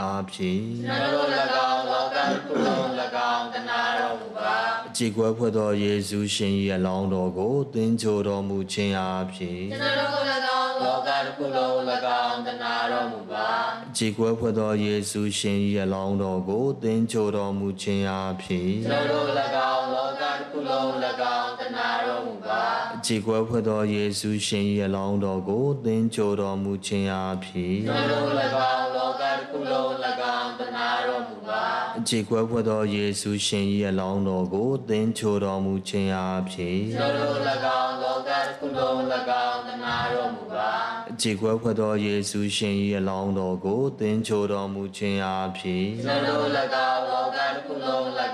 Speaker 1: အားဖြင့်
Speaker 2: ကျွန်တော်တို့၎င်းလောကတစ်ခုလုံး၎င်းတနာတော် မူပါ
Speaker 1: အခြေခွဲဖွဲ့သောယေရှုရှင်ရဲ့လောင်းတော်ကိုသင်ချိုတော်မူခြင်းအားဖြင့်
Speaker 2: ကျွန်တော်တို့၎င်းလောကတစ်ခုလုံး၎င်းတနာတော်မူပါ
Speaker 1: အခြေခွဲဖွဲ့သောယေရှုရှင်ရဲ့လောင်းတော်ကိုသင်ချိုတော်မူခြင်းအားဖြင့်
Speaker 2: ကျွန်တော်တို့၎င်းလောကတစ်ခုလုံး၎င်းတနာတော်မူပါ
Speaker 1: အခြေခွဲဖွဲ့သောယေရှုရှင်ရဲ့လောင်းတော်ကိုသင်ချိုတော်မူခြင်းအားဖြင့်
Speaker 2: ကျွန်တော်တို့၎င်းလောကတစ်ခုလုံး၎င်းတနာတော်မူပါ
Speaker 1: အခြေခွဲဖွဲ့သောယေရှုရှင်ရဲ့လောင်းတော်ကိုသင်ချိုတော်မူခြင်းအားဖြင့်
Speaker 2: ကျွန်တော်တို့၎င်းလောကတစ်ခုလုံး၎င်းတနာတော်မူပါ
Speaker 1: အခြေခွဲဖွဲ့သောယေရှုရှင်ရဲ့လောင်းတော်ကိုသင်ချိုတော်မူခြင်းအားဖြင့်
Speaker 2: ကျွန်တော်တို့၎င်းလောကတစ်ခုလုံး၎င်းတနာတော်မူ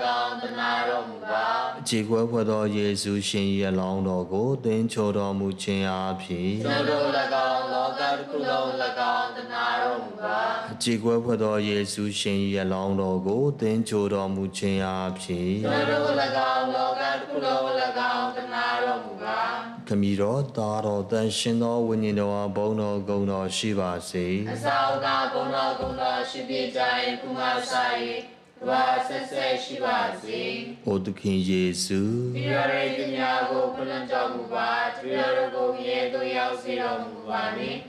Speaker 2: ပါ
Speaker 1: အ ခြေခွဲဖွဲ့သောယေရှုရှင်ရဲ့လောင်းတော်ကိုသင်ချိုတော်မူခြင်းအားဖြင့်
Speaker 2: ကျွန်တော်တို့၎င်းလောကတစ်ခုလုံး၎င်းတနာတော်မူပါ
Speaker 1: အခြေခွဲဖွဲ့သောယေရှုရှင်ရဲ့လောင်းတော်ကိုသင်ချိုတော်မူခြင်းအားဖြင့်
Speaker 2: ကျွန်တော်တို့၎င်းလောကတစ်ခုလုံး၎င်းတနာတော်မူပါ
Speaker 1: ခမီတော်သားတော်တန်ရှင်သောဝိညာဉ်တော်အားဘုန်းတော်ဂုဏ်တော်ရှိပါစေ
Speaker 2: အစာအုပ်ကဘုံတော်ကုံတော်ရှိပြကြရင်ကုမဆိုင် ဘာဆက်ဆက်ရှိပါစေ။
Speaker 1: အိုသခင်ယေရှု
Speaker 2: ဒီရရိတ်များကိုဖလန်တော်မူပါဒီရရကိုရေတို့ရောက်စီတော်မူပါနှင့်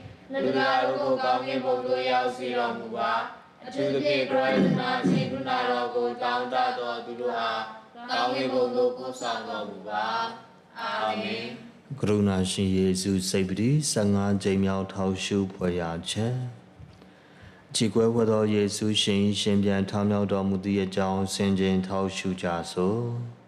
Speaker 2: လူသားတို့ကိုကောင်းကင်ဘုံတို့ရောက်စီတော်မူပါအထူးသဖြင့်ခရစ်နာစီဒုနာတော်ကိုတောင်းတတော်သူတို့အားကောင်းကင်ဘုံတို့ကိုဆောင်တော်မူပါအာမင်
Speaker 1: ကရုဏာရှင်ယေရှုစိတ်ပတိ15ကြိမ်မြောက်ထောက်ရှုဖွယ်ရာချက် ခြေကွဲဝတ်သောယေရှုရှင်ရှင်ပြန်ထမြောက်တော်မူသည့်အကြောင်းဆင်ခြင်ထောက်ရှုကြစို့။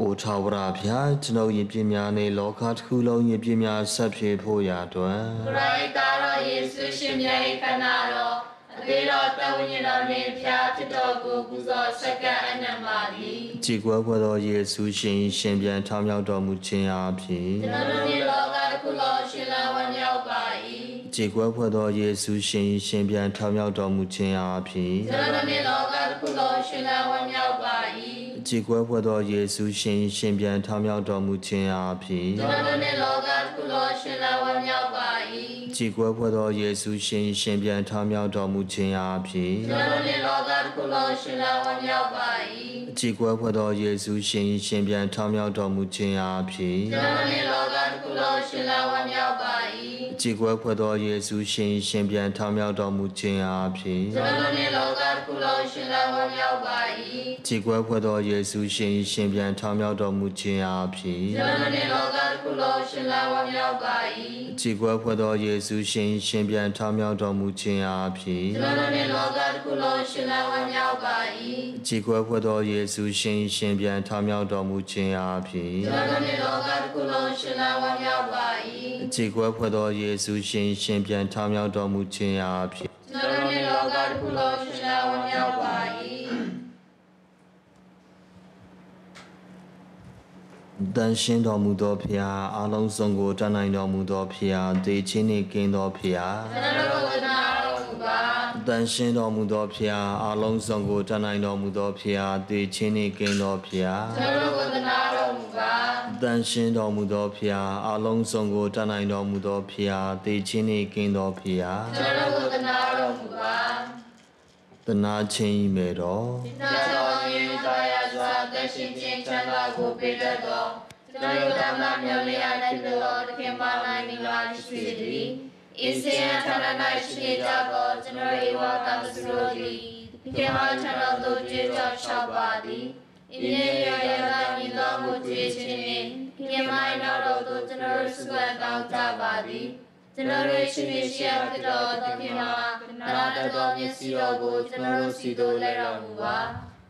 Speaker 1: အိုထာဝရဘုရားကျွန်ုပ်ယင်ပြင်းများနေလောကတစ်ခုလုံးယင်ပြင်းများဆက်ဖြေဖို့ရာအတွက်
Speaker 2: ခရစ်တာတော်ယေရှုရှင်မြတ်၏ခန္ဓာတော်အသေးတော်တဝိညာဉ်တော်နှင့်ဖျားဖြစ်တော်ကိုပူဇော်ဆက်ကပ်အနံ့ပါသည်
Speaker 1: ခြေကွဲဝတ်သောယေရှုရှင်ရှင်ပြန်ထမြောက်တော်မူခြင်းအပြင်
Speaker 2: ကျွန်တော်တို့ဒီလောကတစ်ခုလုံးရှင်လန်းဝမ်းမြောက်ပါ၏
Speaker 1: ခြေကွဲဖွဲ့သောယေရှုရှင်ရှင်ပြန်ထမြောက်တော်မူခြင်းအပြင်
Speaker 2: ကျွန်တော်တို့ဒီလောကတစ်ခုလုံးရှင်လန်းဝမ်းမြောက်ပါ၏
Speaker 1: ခြေကွဲဖွဲ့သောယေရှုရှင်ရှင်ပြန်ထမြောက်တော်မူခြင်းအပြင်
Speaker 2: ကျွန်တော်တို့ဒီလောကတစ်ခုလုံးရှင်လန်းဝမ်းမြောက်ပါ၏
Speaker 1: ခြေကွဲဖွဲ့သောယေရှုရှင်ရှင်ပြန်ထမြောက်တော်မူခြင်းအပြင်
Speaker 2: ကျွန်တော်တို့ဒီလောကတစ်ခုလုံးရှင်လန်းဝမ်းမြောက်ပါ၏
Speaker 1: ခြေကွဲဖွဲ့သောယေရှုရှင်ရှင်ပြန်ထမြောက်တော်မူခြင်းအပြင်
Speaker 2: ကျွန်တော်တို့ဒီလောကတစ်ခုလုံးရှင်လန်းဝမ်းမြောက်ပါ၏
Speaker 1: ခြေကွဲဖွဲ့သောယေရှုရှင်ရှင်ပြန်ထမြောက်တော်မူခြင်းအပြင်
Speaker 2: ကျွန်တော်တို့ဒီလောကတစ်ခုလုံးရှင်လန်းဝမ်းမြောက်ပါ၏
Speaker 1: ခြေကွဲဖွဲ့သောယေရှုရှင်ရှင်ပြန်ထမြောက်တော်မူခြင်းအပြင်
Speaker 2: ကျွန်တော်တို့လောကတစ်ခု လုံးရှင်လန်းဝမ်းမြောက်ပါ၏
Speaker 1: ခြေကွဲဖွဲ့သောယေရှုရှင်ရှင်ပြန်ထမြောက်တော်မူခြင်းအပြင်
Speaker 2: ကျွန်တော်တို့လောကတစ်ခုလုံးရှင်လန်းဝမ်းမြောက်ပါ၏
Speaker 1: ခြေကွဲဖွဲ့သောယေရှုရှင်ရှင်ပြန်ထမြောက်တော်မူခြင်းအပြင်
Speaker 2: ကျွန်တော်တို့လောကတစ်ခုလုံးရှင်လန်းဝမ်းမြောက်ပါ၏
Speaker 1: ခြေကွဲဖွဲ့သောယေရှုရှင်ရှင်ပြန်ထမြောက်တော်မူခြင်းအပြင်
Speaker 2: ကျွန်တော်တို့လောကတစ်ခုလုံးရှင်လန်းဝမ်းမြောက်ပါ၏
Speaker 1: တန်ရှင်းတော်မူသောဖျားအလုံးစုံကိုတတ်နိုင်တော်မူသောဖျားတေချင်းနှင့်ကင်းသောဖျား
Speaker 2: ကျွန်တော်တို့ဝဒနာတော်မူပါ
Speaker 1: တန်ရှင်းတော်မူသောဖျားအလုံးစုံကိုတတ်နိုင်တော်မူသောဖျားတေချင်းနှင့်ကင်းသောဖျား
Speaker 2: ကျွန်တော်တို့ဝဒနာတော်မူပါ
Speaker 1: တန်ရှင်းတော်မူသောဖျားအလုံးစုံကိုတတ်နိုင်တော်မူသောဖျားတေချင်းနှင့်ကင်းသောဖျား
Speaker 2: ကျွန်တော်တို့ဝဒနာတော်မူပါ
Speaker 1: တနာချင်းဤမေတော်
Speaker 2: သစ္စာတော်ရင်သာယာစွာသက်ရှင်ခြင်းချမ်းသာကိုပေးတတ်သောကျွန်တော်တို့ဓမ္မမျိုးလျာတဲ့တော်တခင်ပါနိုင်နေလာရှိသည်ဣစေယထာဏ၌ရှိနေကြသောကျွန်တော်၏ဝါသမစရိုသည်ဒီမှာထတော်သူကျေးဇူးချောက်ပါသည်ဣဣန္ဒြေယယတာမြင်သောမှုကြွေးခြင်းနှင့်ခင်မိုင်းတော်တို့သို့ကျွန်တော်တို့ဆုကတောင်းကြပါသည် ကျွန်တော်တို့ရှင်ရှင်ရှိရဖြစ်တော်သခင်မှာနာတတော်မျက်စိတော်ကိုကျွန်တော်တို့စီတို့လဲတော်မူပါ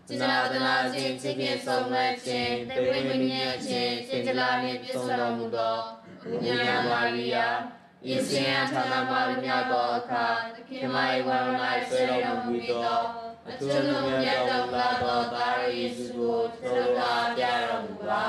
Speaker 2: ကျွန်တော်တနာခြင်းချစ်ခင်ဆုံးမခြင်းတေဝိမင်းရဲ့ခြင်းစေတလာနှင့်ပြည့်စုံတော်မူသောဘုရားမာရိယာယေစင်အထာနာမမြတ်သောအခါသခင်မ၏ဝရဏ၌ဆွေတော်မူပြီးသောအကျဉ်းလုံးမြတ်တော်မူသောသာရယေရှုကိုကျွန်တော်အားပြတော်မူပါ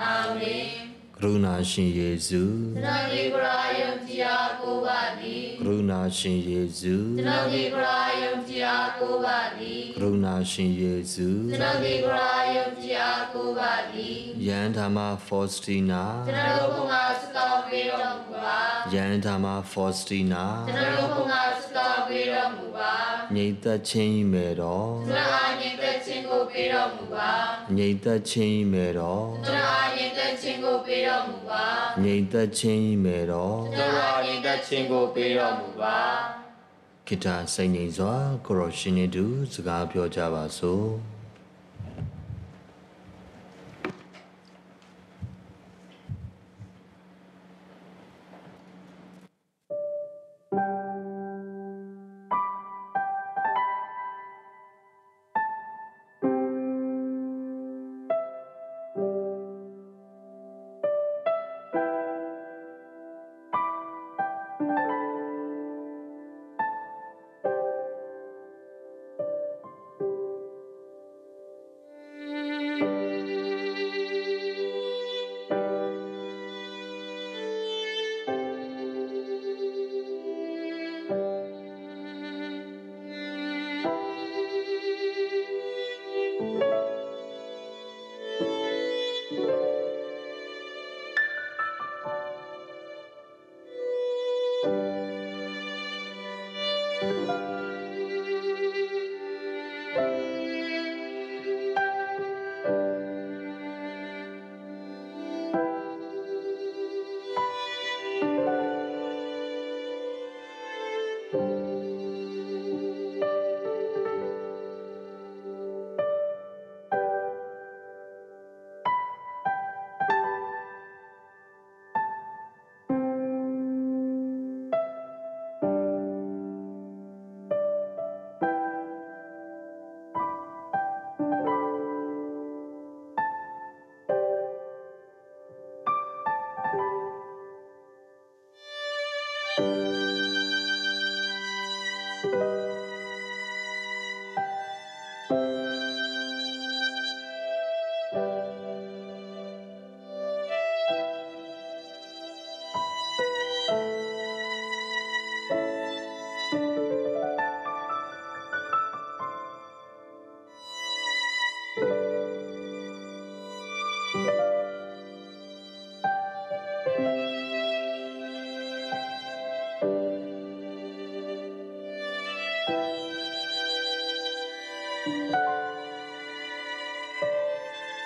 Speaker 2: အာမင်
Speaker 1: က ရုဏာရှင်ယေရှု
Speaker 2: ကျွန်တော်ဒီကရာယုံကြည်အားကိုးပါသည်
Speaker 1: ကရုဏာရှင်ယေရှု
Speaker 2: ကျွန်တော်ဒီကရာယုံကြည်အားကိုးပါသည်
Speaker 1: ကရုဏာရှင်ယေရှု
Speaker 2: ကျွန်တော်ဒီကရာယုံကြည်အားကိုးပါသည်
Speaker 1: ယန္ဓမ္မဖောစတီနာ
Speaker 2: ကျွန်တော်တို့ကစတော်ပေးတော်မူပါ
Speaker 1: ယန္ဓမ္မဖောစတီနာ
Speaker 2: ကျွန်တော်တို့ကစတော်ပေးတော်မူပါ
Speaker 1: ငြိမ်သက်ခြင်းဤမဲ့တော်
Speaker 2: ကျွန်တော်အားရင်သက်ခြင်းကိုပေးတော်မူပါ
Speaker 1: ငြိမ်သက်ခြင်းဤမဲ့တော်
Speaker 2: ကျွန်တော်အားရင်သက်ခြင်းကိုပေးတော်မူပါ
Speaker 1: ငြိမ်သက်ခြင်းဤမဲ့တော်
Speaker 4: ကျွန်တော်အားရင်သက်ခြင်းကိုပေးတော်မူပါ
Speaker 1: ခိတ္တစိတ်ငြိမ်စွာကိုရောရှင်နေတူစကားပြောကြပါစို့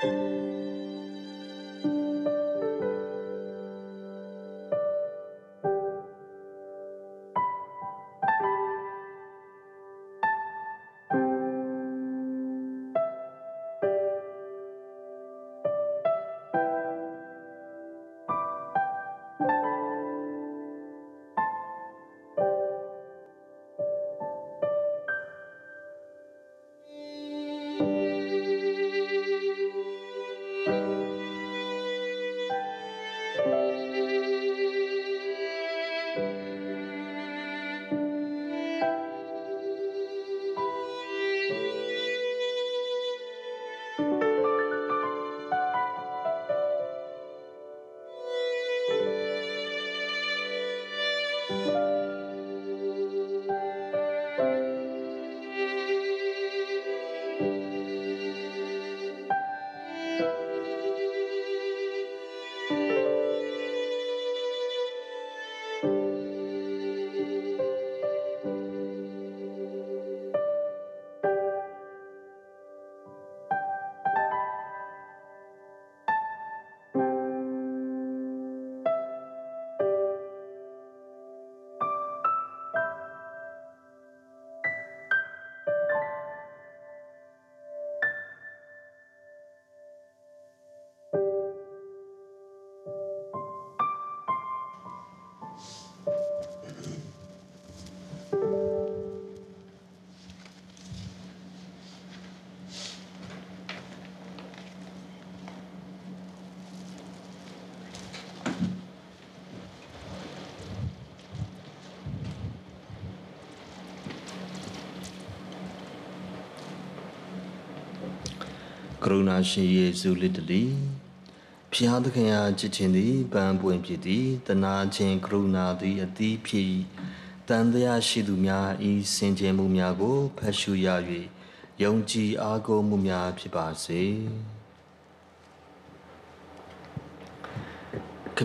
Speaker 2: သ
Speaker 1: ရုဏာရှင်ယေရှုလစ်တလီဖျားသခင်အားချစ်ခြင်းသည်ပန်းပွင့်ဖြစ်သည်တနာခြင်းကရုဏာသည်အသီးဖြစ်၏တန်တရားရှိသူများဤစင်ကြယ်မှုများကိုဖတ်ရှုရ၍ယုံကြည်အားကိုးမှုများဖြစ်ပါစေ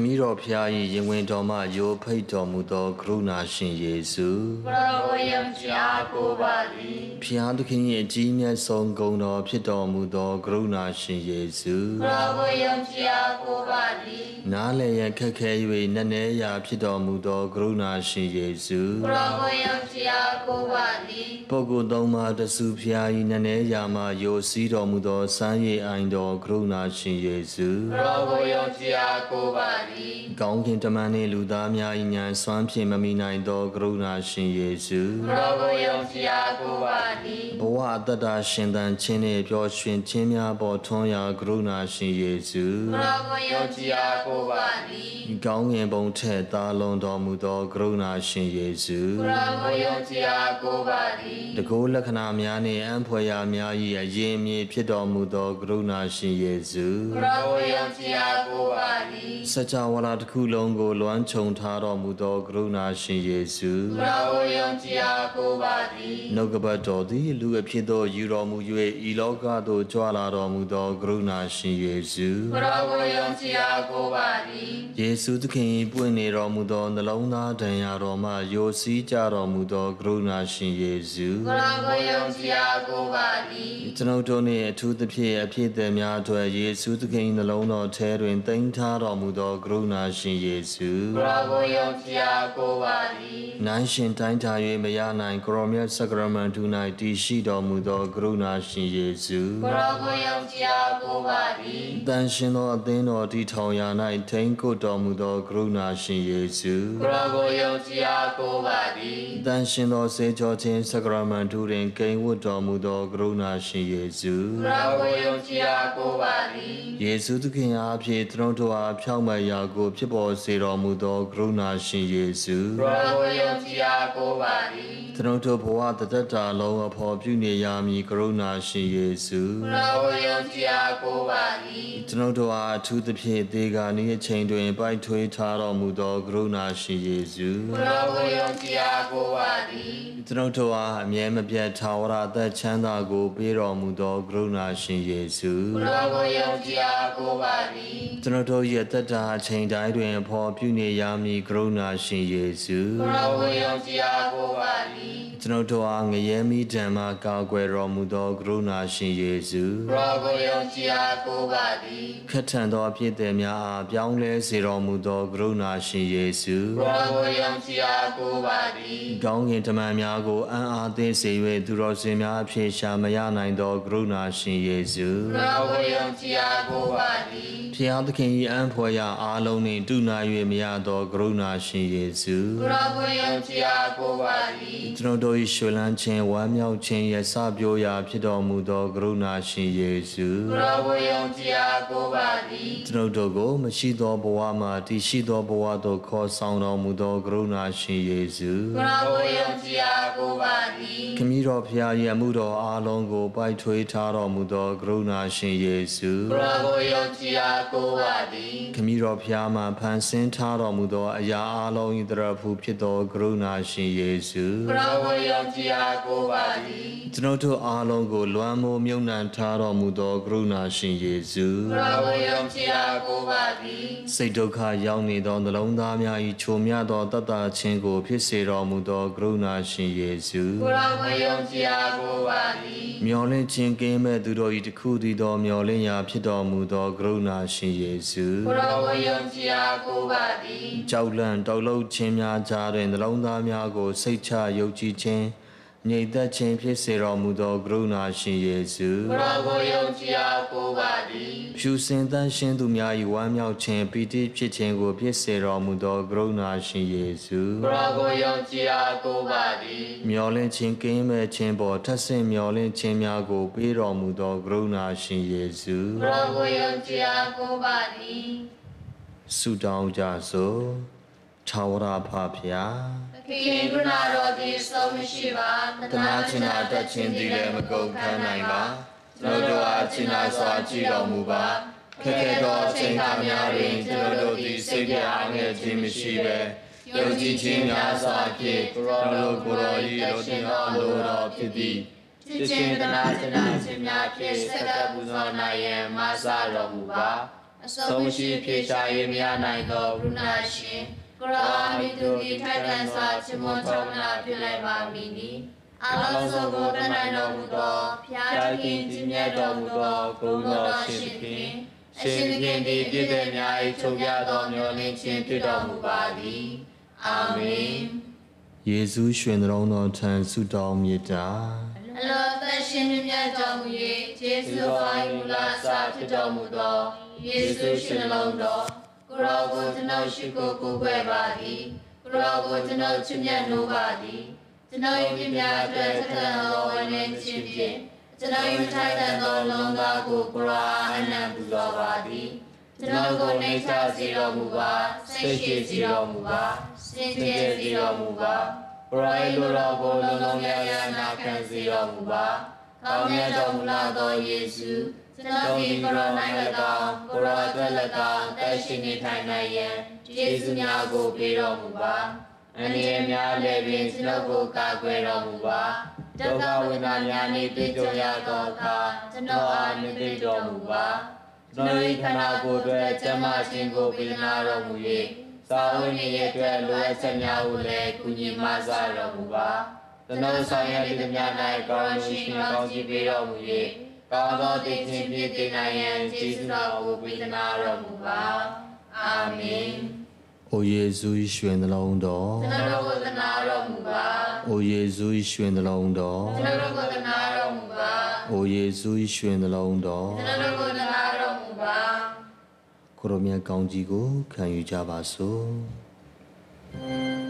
Speaker 1: မည်းတော်ဖျား၏ရင်ဝင်တော်မှယောဖိတ်တော်မူသောကရုဏာရှင်ယေရှု
Speaker 2: ဘုရားကိုယုံကြည်အားကိုးပါသည်
Speaker 1: ဖျားသခင်၏အကြီးမြတ်ဆုံးဂုဏ်တော်ဖြစ်တော်မူသောကရုဏာရှင်ယေရှု
Speaker 2: ဘုရားကိုယုံကြည်အားကိုးပါသည်
Speaker 1: နားလည်ရန်ခက်ခဲ၍နက်နဲရာဖြစ်တော်မူသောကရုဏာရှင်ယေရှု
Speaker 2: ဘုရားကိုယုံကြည်အားကိုးပါသည်
Speaker 1: ပုဂ္ဂိုလ်သုံးပါးတစုဖျား၏နက်နဲရာမှယိုစီးတော်မူသောစမ်းရည်အိုင်တော်ကရုဏာရှင်ယေရှု
Speaker 2: ဘုရားကိုယုံကြည်အားကိုးပါသည်
Speaker 1: ကောင်းကင်တမန်နှင့်လူသားများ၏ဉာဏ်စွမ်းဖြင့်မမိနိုင်သောကရုဏာရှင်ယေရှု
Speaker 2: ဘုရားကိုယုံကြည်အားကိုးပါသည်
Speaker 1: ဘဝအတ္တတာရှင်သန်ခြင်းနှင့်ပျော်ရွှင်ခြင်းများပေါ်ထွန်းရာကရုဏာရှင်ယေရှု
Speaker 2: ဘုရားကိုယုံကြည်အားကိုးပါသည်
Speaker 1: ကောင်းငင်ဘုံထက်သာလွန်တော်မူသောကရုဏာရှင်ယေရှု
Speaker 2: ဘုရားကိုယုံကြည်အားကိုးပါသည်
Speaker 1: တကောလက္ခဏာများနှင့်အံဖွယ်ရာများ၏အရင်မြေဖြစ်တော်မူသောကရုဏာရှင်ယေရှု
Speaker 2: ဘုရားကိုယုံကြည်အားကိုးပါသည်
Speaker 1: စัจ java လာတစ်ခုလုံးကိုလွမ်းခြုံထားတော်မူသောကရုဏာရှင်ယေရှု
Speaker 2: ဘုရားကိုယုံကြည်အားကိုးပါသည်
Speaker 1: နှုတ်ကပတ်တော်သည်လူအဖြစ်သောယူတော်မူ၍ဤလောကသို့ကြွလာတော်မူသောကရုဏာရှင်ယေရှု
Speaker 2: ဘုရားကိုယုံကြည်အားကိုးပါသည်
Speaker 1: ယေရှုသခင်၏ပွင့်နေတော်မူသောနှလုံးသားဒဏ်ရာတော်မှယိုစီးကြတော်မူသောကရုဏာရှင်ယေရှု
Speaker 2: ဘုရားကိုယုံကြည်အားကိုးပါသည်
Speaker 1: ကျွန်ုပ်တို့နှင့်အထူးသဖြင့်အဖြစ်သည်များအတွက်ယေရှုသခင်၏နှလုံးတော်ထဲတွင်တိမ်ထားတော်မူသောကရုဏာရှင်ယေရှု
Speaker 2: ဘုရားကိုယုံကြည်အားကိုးပါသည်
Speaker 1: နိုင်ရှင်တိုင်းထား၍မရနိုင်ကရောမြတ်စကရမန်တူ၌တည်ရှိတော်မူသောကရုဏာရှင်ယေရှု
Speaker 2: ဘုရားကိုယုံကြည်အားကိုးပါသည်
Speaker 1: တန်ရှင်သောအသင်းတော်တည်ထောင်ရာ၌ထိန်ကိုတော်မူသောကရုဏာရှင်ယေရှု
Speaker 2: ဘုရားကိုယုံကြည်အားကိုးပါသည်
Speaker 1: တန်ရှင်သောစေကြောခြင်းစကရမန်တူတွင်ကိန်ဝတ်တော်မူသောကရုဏာရှင်ယေရှု
Speaker 2: ဘုရားကိုယုံကြည်အားကိုးပါသည်
Speaker 1: ယေရှုသခင်အားဖြင့်ကျွန်ုပ်တို့အားဖြောင့်မတ်ရာကိုဖြစ်ပေါ်စေတော်မူသောကရုဏာရှင်ယေရှု
Speaker 2: ဘုရားကိုယုံကြည်အားကိုးပါသည်
Speaker 1: ကျွန်ုပ်တို့ဘဝတသက်တာလုံးအဖို့ပြုနေရမည်ကရုဏာရှင်ယေရှု
Speaker 2: ဘုရားကိုယုံကြည်အားကိုးပါသည်
Speaker 1: ကျွန်ုပ်တို့အားအထူးသဖြင့်ဒေဂာနီအချိန်တွင်ပိုက်ထွေးထားတော်မူသောကရုဏာရှင်ယေရှု
Speaker 2: ဘုရားကိုယုံကြည်အားကိုးပါသည်
Speaker 1: ကျွန်ုပ်တို့အားအမြဲမပြတ်ထာဝရအသက်ချမ်းသာကိုပေးတော်မူသောကရုဏာရှင်ယေရှု
Speaker 2: ဘုရားကိုယုံကြည်အားကိုးပါသည်
Speaker 1: ကျွန်ုပ်တို့ရဲ့တက်တာအချိန်တိုင်းတွင်အဖို့ပြုနေရမည်ကရုဏာရှင်ယေရှု
Speaker 2: ဘုရားကိုယုံကြည်အားကိုးပါသည်
Speaker 1: ကျွန်ုပ်တို့အားငရဲမိဓမ္မကာကွယ်တော်မူသောကရုဏာရှင်ယေရှု
Speaker 2: ဘုရားကိုယုံကြည်အားကိုးပါသည်
Speaker 1: ခက်ထန်သောအဖြစ်သည်များအားပြောင်းလဲစေတော်မူသောကရုဏာရှင်ယေရှု
Speaker 2: ဘုရားကိုယုံကြည်အားကိုးပါသည်
Speaker 1: ကောင်းကင်တမန်များကိုအံ့အားသင့်စေ၍သူတော်စင်များအဖြစ်ရှာမရနိုင်သောကရုဏာရှင်ယေရှု
Speaker 2: ဘုရားကိုယုံကြည်အားကိုးပါသည်
Speaker 1: ဖျားသခင်၏အံ့ဖွယ်ရာအားလုံးနှင့်တူနာ၍မရသောကရုဏာရှင်ယေရှု
Speaker 2: ဘုရားကိုယုံကြည်အားကိုးပါသည်
Speaker 1: ကျွန်ုပ်တို့၏ရွှေလန်းခြင်းဝမ်းမြောက်ခြင်းရစပြိုးရာဖြစ်တော်မူသောကရုဏာရှင်ယေရှု
Speaker 2: ဘုရားကိုယုံကြည်အားကိုးပါသည်
Speaker 1: ကျွန်ုပ်တို့ကိုမရှိသောဘဝမှတည်ရှိသောဘဝသို့ခေါ်ဆောင်တော်မူသောကရုဏာရှင်ယေရှု
Speaker 2: ဘုရားကိုယုံကြည်အားကိုးပါသည်
Speaker 1: ခမည်းတော်ဖျား၏အမှုတော်အားလုံးကိုပိုက်ထွေးထားတော်မူသောကရုဏာရှင်ယေရှု
Speaker 2: ဘုရားကိုယုံကြည်အားကိုးပါသည်
Speaker 1: ခမည်းတော်ဖျားမှဖန်ဆင်းထားတော်မူသော အရာအားလုံး၏တရဖူဖြစ်သောကရုဏာရှင်ယေရှု
Speaker 2: ဘုရားကိုယုံကြည်အားကိုးပါသည်
Speaker 1: ကျွန်ုပ်တို့အားလုံးကိုလွမ်းမိုးမြုပ်နှံထားတော်မူသောကရုဏာရှင်ယေရှု
Speaker 2: ဘုရားကိုယုံကြည်အားကိုးပါသည်
Speaker 1: စိတ်ဒုက္ခရောက်နေသောနှလုံးသားများ၏ချိုမြသောတတ်တာခြင်းကို ဖြစ်စေတော်မူသောကရုဏာရှင်ယေရှု
Speaker 2: ဘုရားကိုယုံကြည်အားကိုးပါသည်
Speaker 1: မျော်လင့်ခြင်းကင်းမဲ့သူတို့၏တခုတည်းသောမျော်လင့်ရာဖြစ်တော်မူသောကရုဏာရှင်ယေရှု
Speaker 2: ဘုရားကိုယုံကြည်အားကိုးပါသည်
Speaker 1: ကြောက်လန့်တောက်လုခြင်းများကြားတွင်နှလုံးသားများကို စိတ်ချယုံကြည်ခြင်းငြိမ်သက်ခြင်းဖြစ်စေတော်မူသောကရုဏာရှင်ယေရှု
Speaker 2: ဘုရားကိုယုံကြည်အားကိုးပါသည်
Speaker 1: ဖြူစင်သန့်ရှင်းသူများ၏ဝမ်းမြောက်ခြင်းပီတိဖြစ်ခြင်းကိုဖြစ်စေတော်မူသောကရုဏာရှင်ယေရှု
Speaker 2: ဘုရားကိုယုံကြည်အားကိုးပါသည်
Speaker 1: မျော်လင့်ခြင်းကင်းမဲ့ခြင်းပေါ်ထပ်ဆင့်မျော်လင့်ခြင်းများကိုပေးတော်မူသောကရုဏာရှင်ယေရှု
Speaker 2: ဘုရားကိုယုံကြည်အားကိုးပါသည်
Speaker 1: ဆုတောင်းကြစို့ထာဝရဖဖျား
Speaker 2: သခင်ကရုဏာတော်သည်ဆုံးမရှိပါ
Speaker 1: တနာချင်တာတတ်ခြင်းသည်လည်းမကုန်ခန်းနိုင်ပါကျွန်ုပ်တို့အားကျင်နာစွာကြည်တော်မူပါခက်ခဲသောအချိန်ကာလများတွင်ကျွန်တော်တို့သည်စိတ်ပြအားငယ်ခြင်းမရှိဘဲယုံကြည်ခြင်းများစွာဖြင့်ကိုရောတို့ကိုရောဤတို့တင်တော်လိုတော်ဖြစ်သည်
Speaker 2: ချစ်ချင်းတနာကျင်နာခြင်းများဖြင့်ဆက်ကပ်ပူဇော်နိုင်ရန်မဆတော်မူပါ အဆုံးရှိဖြေရှားရေးများနိုင်သောကရုဏာရှင်ကိုရောမိသူဒီထိုက်တန်စွာချီးမွမ်းထောင်းနာပြုလိုက်ပါမည်နီအလုံးစုံကိုတနိုင်တော်မူသောဖျားခင်ကြီးမြတ်တော်မူသောဂုဏ်တော်ရှင်ဖြင့်အရှင်သခင်ဒီပြည့်တဲ့များ၏ချုပ်ပြသောမျှော်လင့်ခြင်းဖြစ်တော်မူပါသည်အာမင်
Speaker 5: ယေရှုရှင်တော်တော်ထံဆုတောင်းမေတ္တာ
Speaker 2: အလောသက်ရှင်မြတ်မြတ်တော်မူ၍ယေရှုဘာမူလာစာဖြစ်တော်မူသော ယေရှုရှင်နှလုံးတော်ကိုရောကိုကျွန်ုပ်ရှိကိုကိုွယ်ပါသည်ကိုရောကိုကျွန်ုပ်ချစ်မြတ်နိုးပါသည်ကျွန်ုပ်၏ပြများအတွက်သက္ကံတော်ဝင်နေခြင်းဖြင့်ကျွန်ုပ်၏ထိုက်တန်သောလုံးသားကိုကိုရောအနံ့ပူဇော်ပါသည်ကျွန်ုပ်ကိုနှိမ့်ချစေတော်မူပါစိတ်ရှိစေတော်မူပါစင်ကြယ်စေတော်မူပါ
Speaker 1: ပရောဟိတ်လိုတော်ကိုလုံးလုံးလျားလျားနာခံစေတော်မူပါ
Speaker 2: ကောင်းမြတ်တော်မူလာသောယေရှု ကျွန်တော်ဒီကိုရိုနာ၎င်းကိုရိုအတွက်၎င်းတက်ရှိနေထိုင်နိုင်ရန်ယေရှုများကိုပေးတော်မူပါအန္တရာယ်များလည်းပင်ကျွန်တော်ကိုကာကွယ်တော်မူပါဒုက္ခဝေဒနာများနှင့်တွေ့ကြုံရသောအခါကျွန်တော်အားမြင့်သိတော်မူပါကျွန်တော်၏ခန္ဓာကိုယ်အတွက်ကျမ်းမာခြင်းကိုပေးနာတော်မူ၍သာဝိနေရဲ့အတွက်လိုအပ်ချက်များကိုလည်းကုညီမဆတော်မူပါကျွန်တော်ဆောင်ရည်သမျှ၌ကောင်းရှိရှင်ကောင်းကြီးပေးတော်မူ၍ ကောင်းသောတည်ခြင်းပြည့်တည်နိုင်ရန်ကျေးဇူးတော်ကိုပေးသနာတော်မူပါအာမင်။
Speaker 5: အိုယေရှုရှင်တော်တော်
Speaker 2: ကျွန်တော်ကိုသနာတော်မူပါ
Speaker 5: အိုယေရှုရှင်တော်တော်
Speaker 2: ကျွန်တော်ကိုသနာတော်မူပါ
Speaker 5: အိုယေရှုရှင်တော်တော်
Speaker 2: ကျွန်တော်ကိုသနာတော်မူပါ
Speaker 5: ကိုရမြတ်ကောင်းကြီးကိုခံယူကြပါစို့။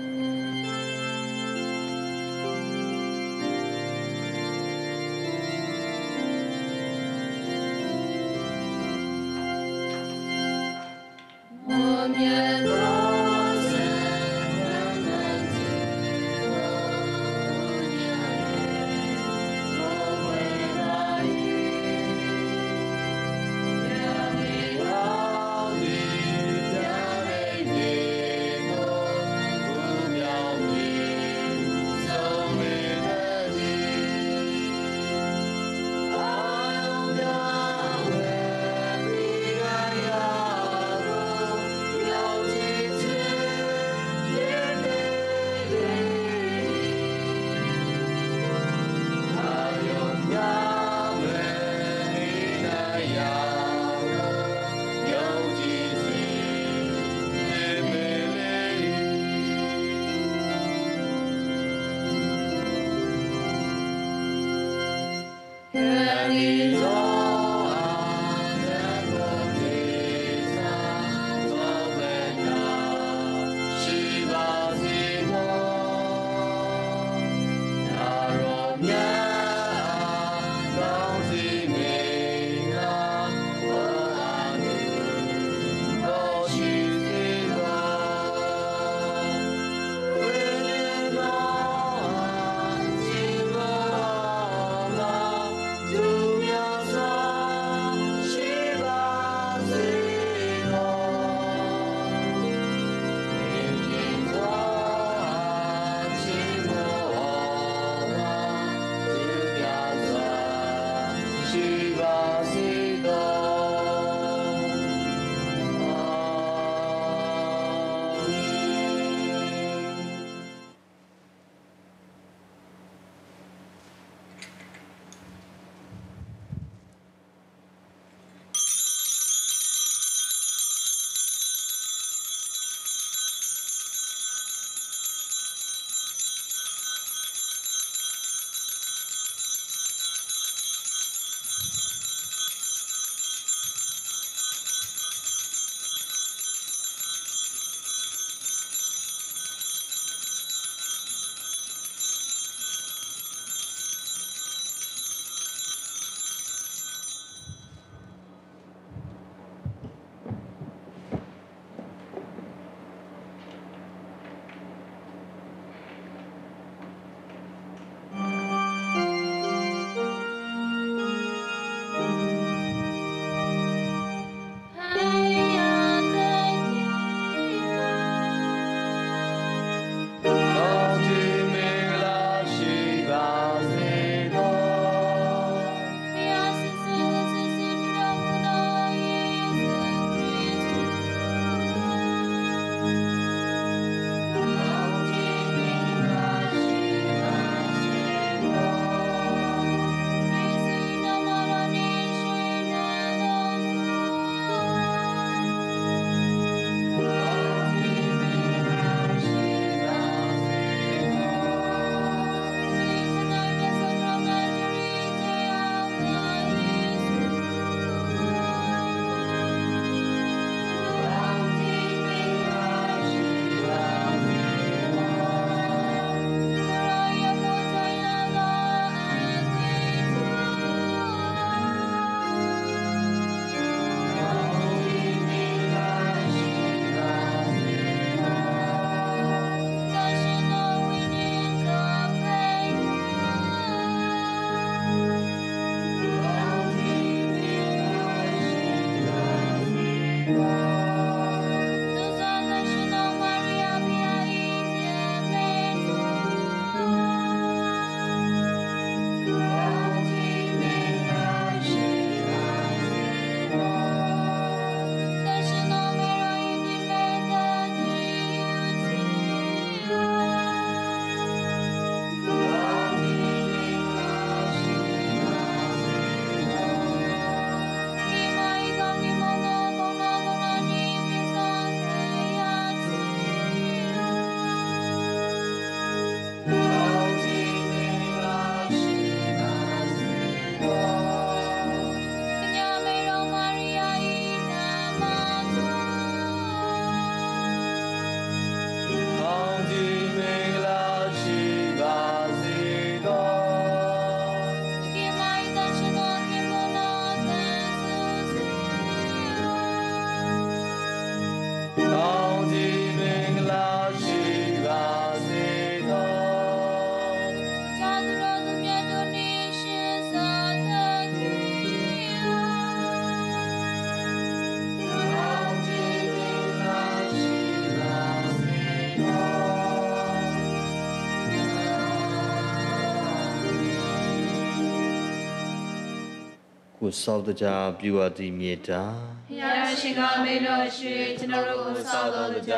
Speaker 2: စောင့်တ
Speaker 1: ကြပြုအပ်သည်မြေတာ
Speaker 3: ဖျားရှင်ကမေတော်ရွှေကျွန်တော်တို့ကိုစောင့်
Speaker 2: တော်
Speaker 3: တ
Speaker 2: ကြ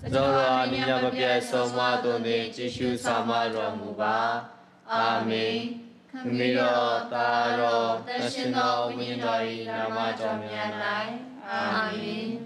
Speaker 3: ကျွ
Speaker 2: န်တော်တို့အနိယမပြတ်ဆုံးမသွန်သင်ကြည်ရှုဆောင်မတော်မူပါအာမင်ခမီးတော်တာတော်သရှင်တော်ဝိညာဉ်တော်၏နာမ
Speaker 5: ကြောင့်မြတ်၌အာမင်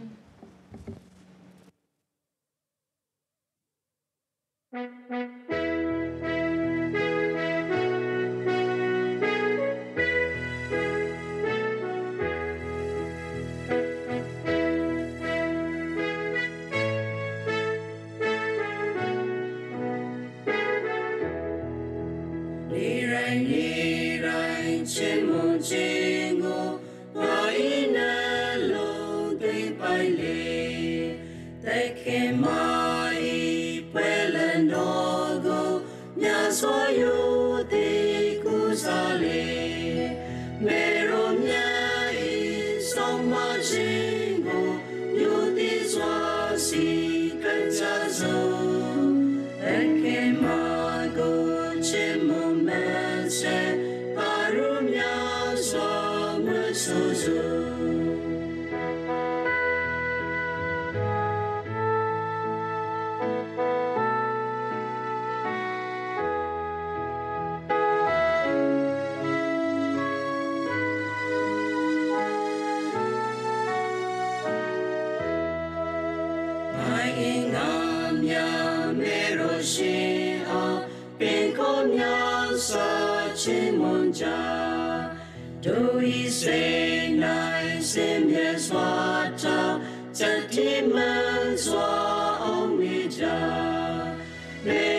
Speaker 5: demands are only done. May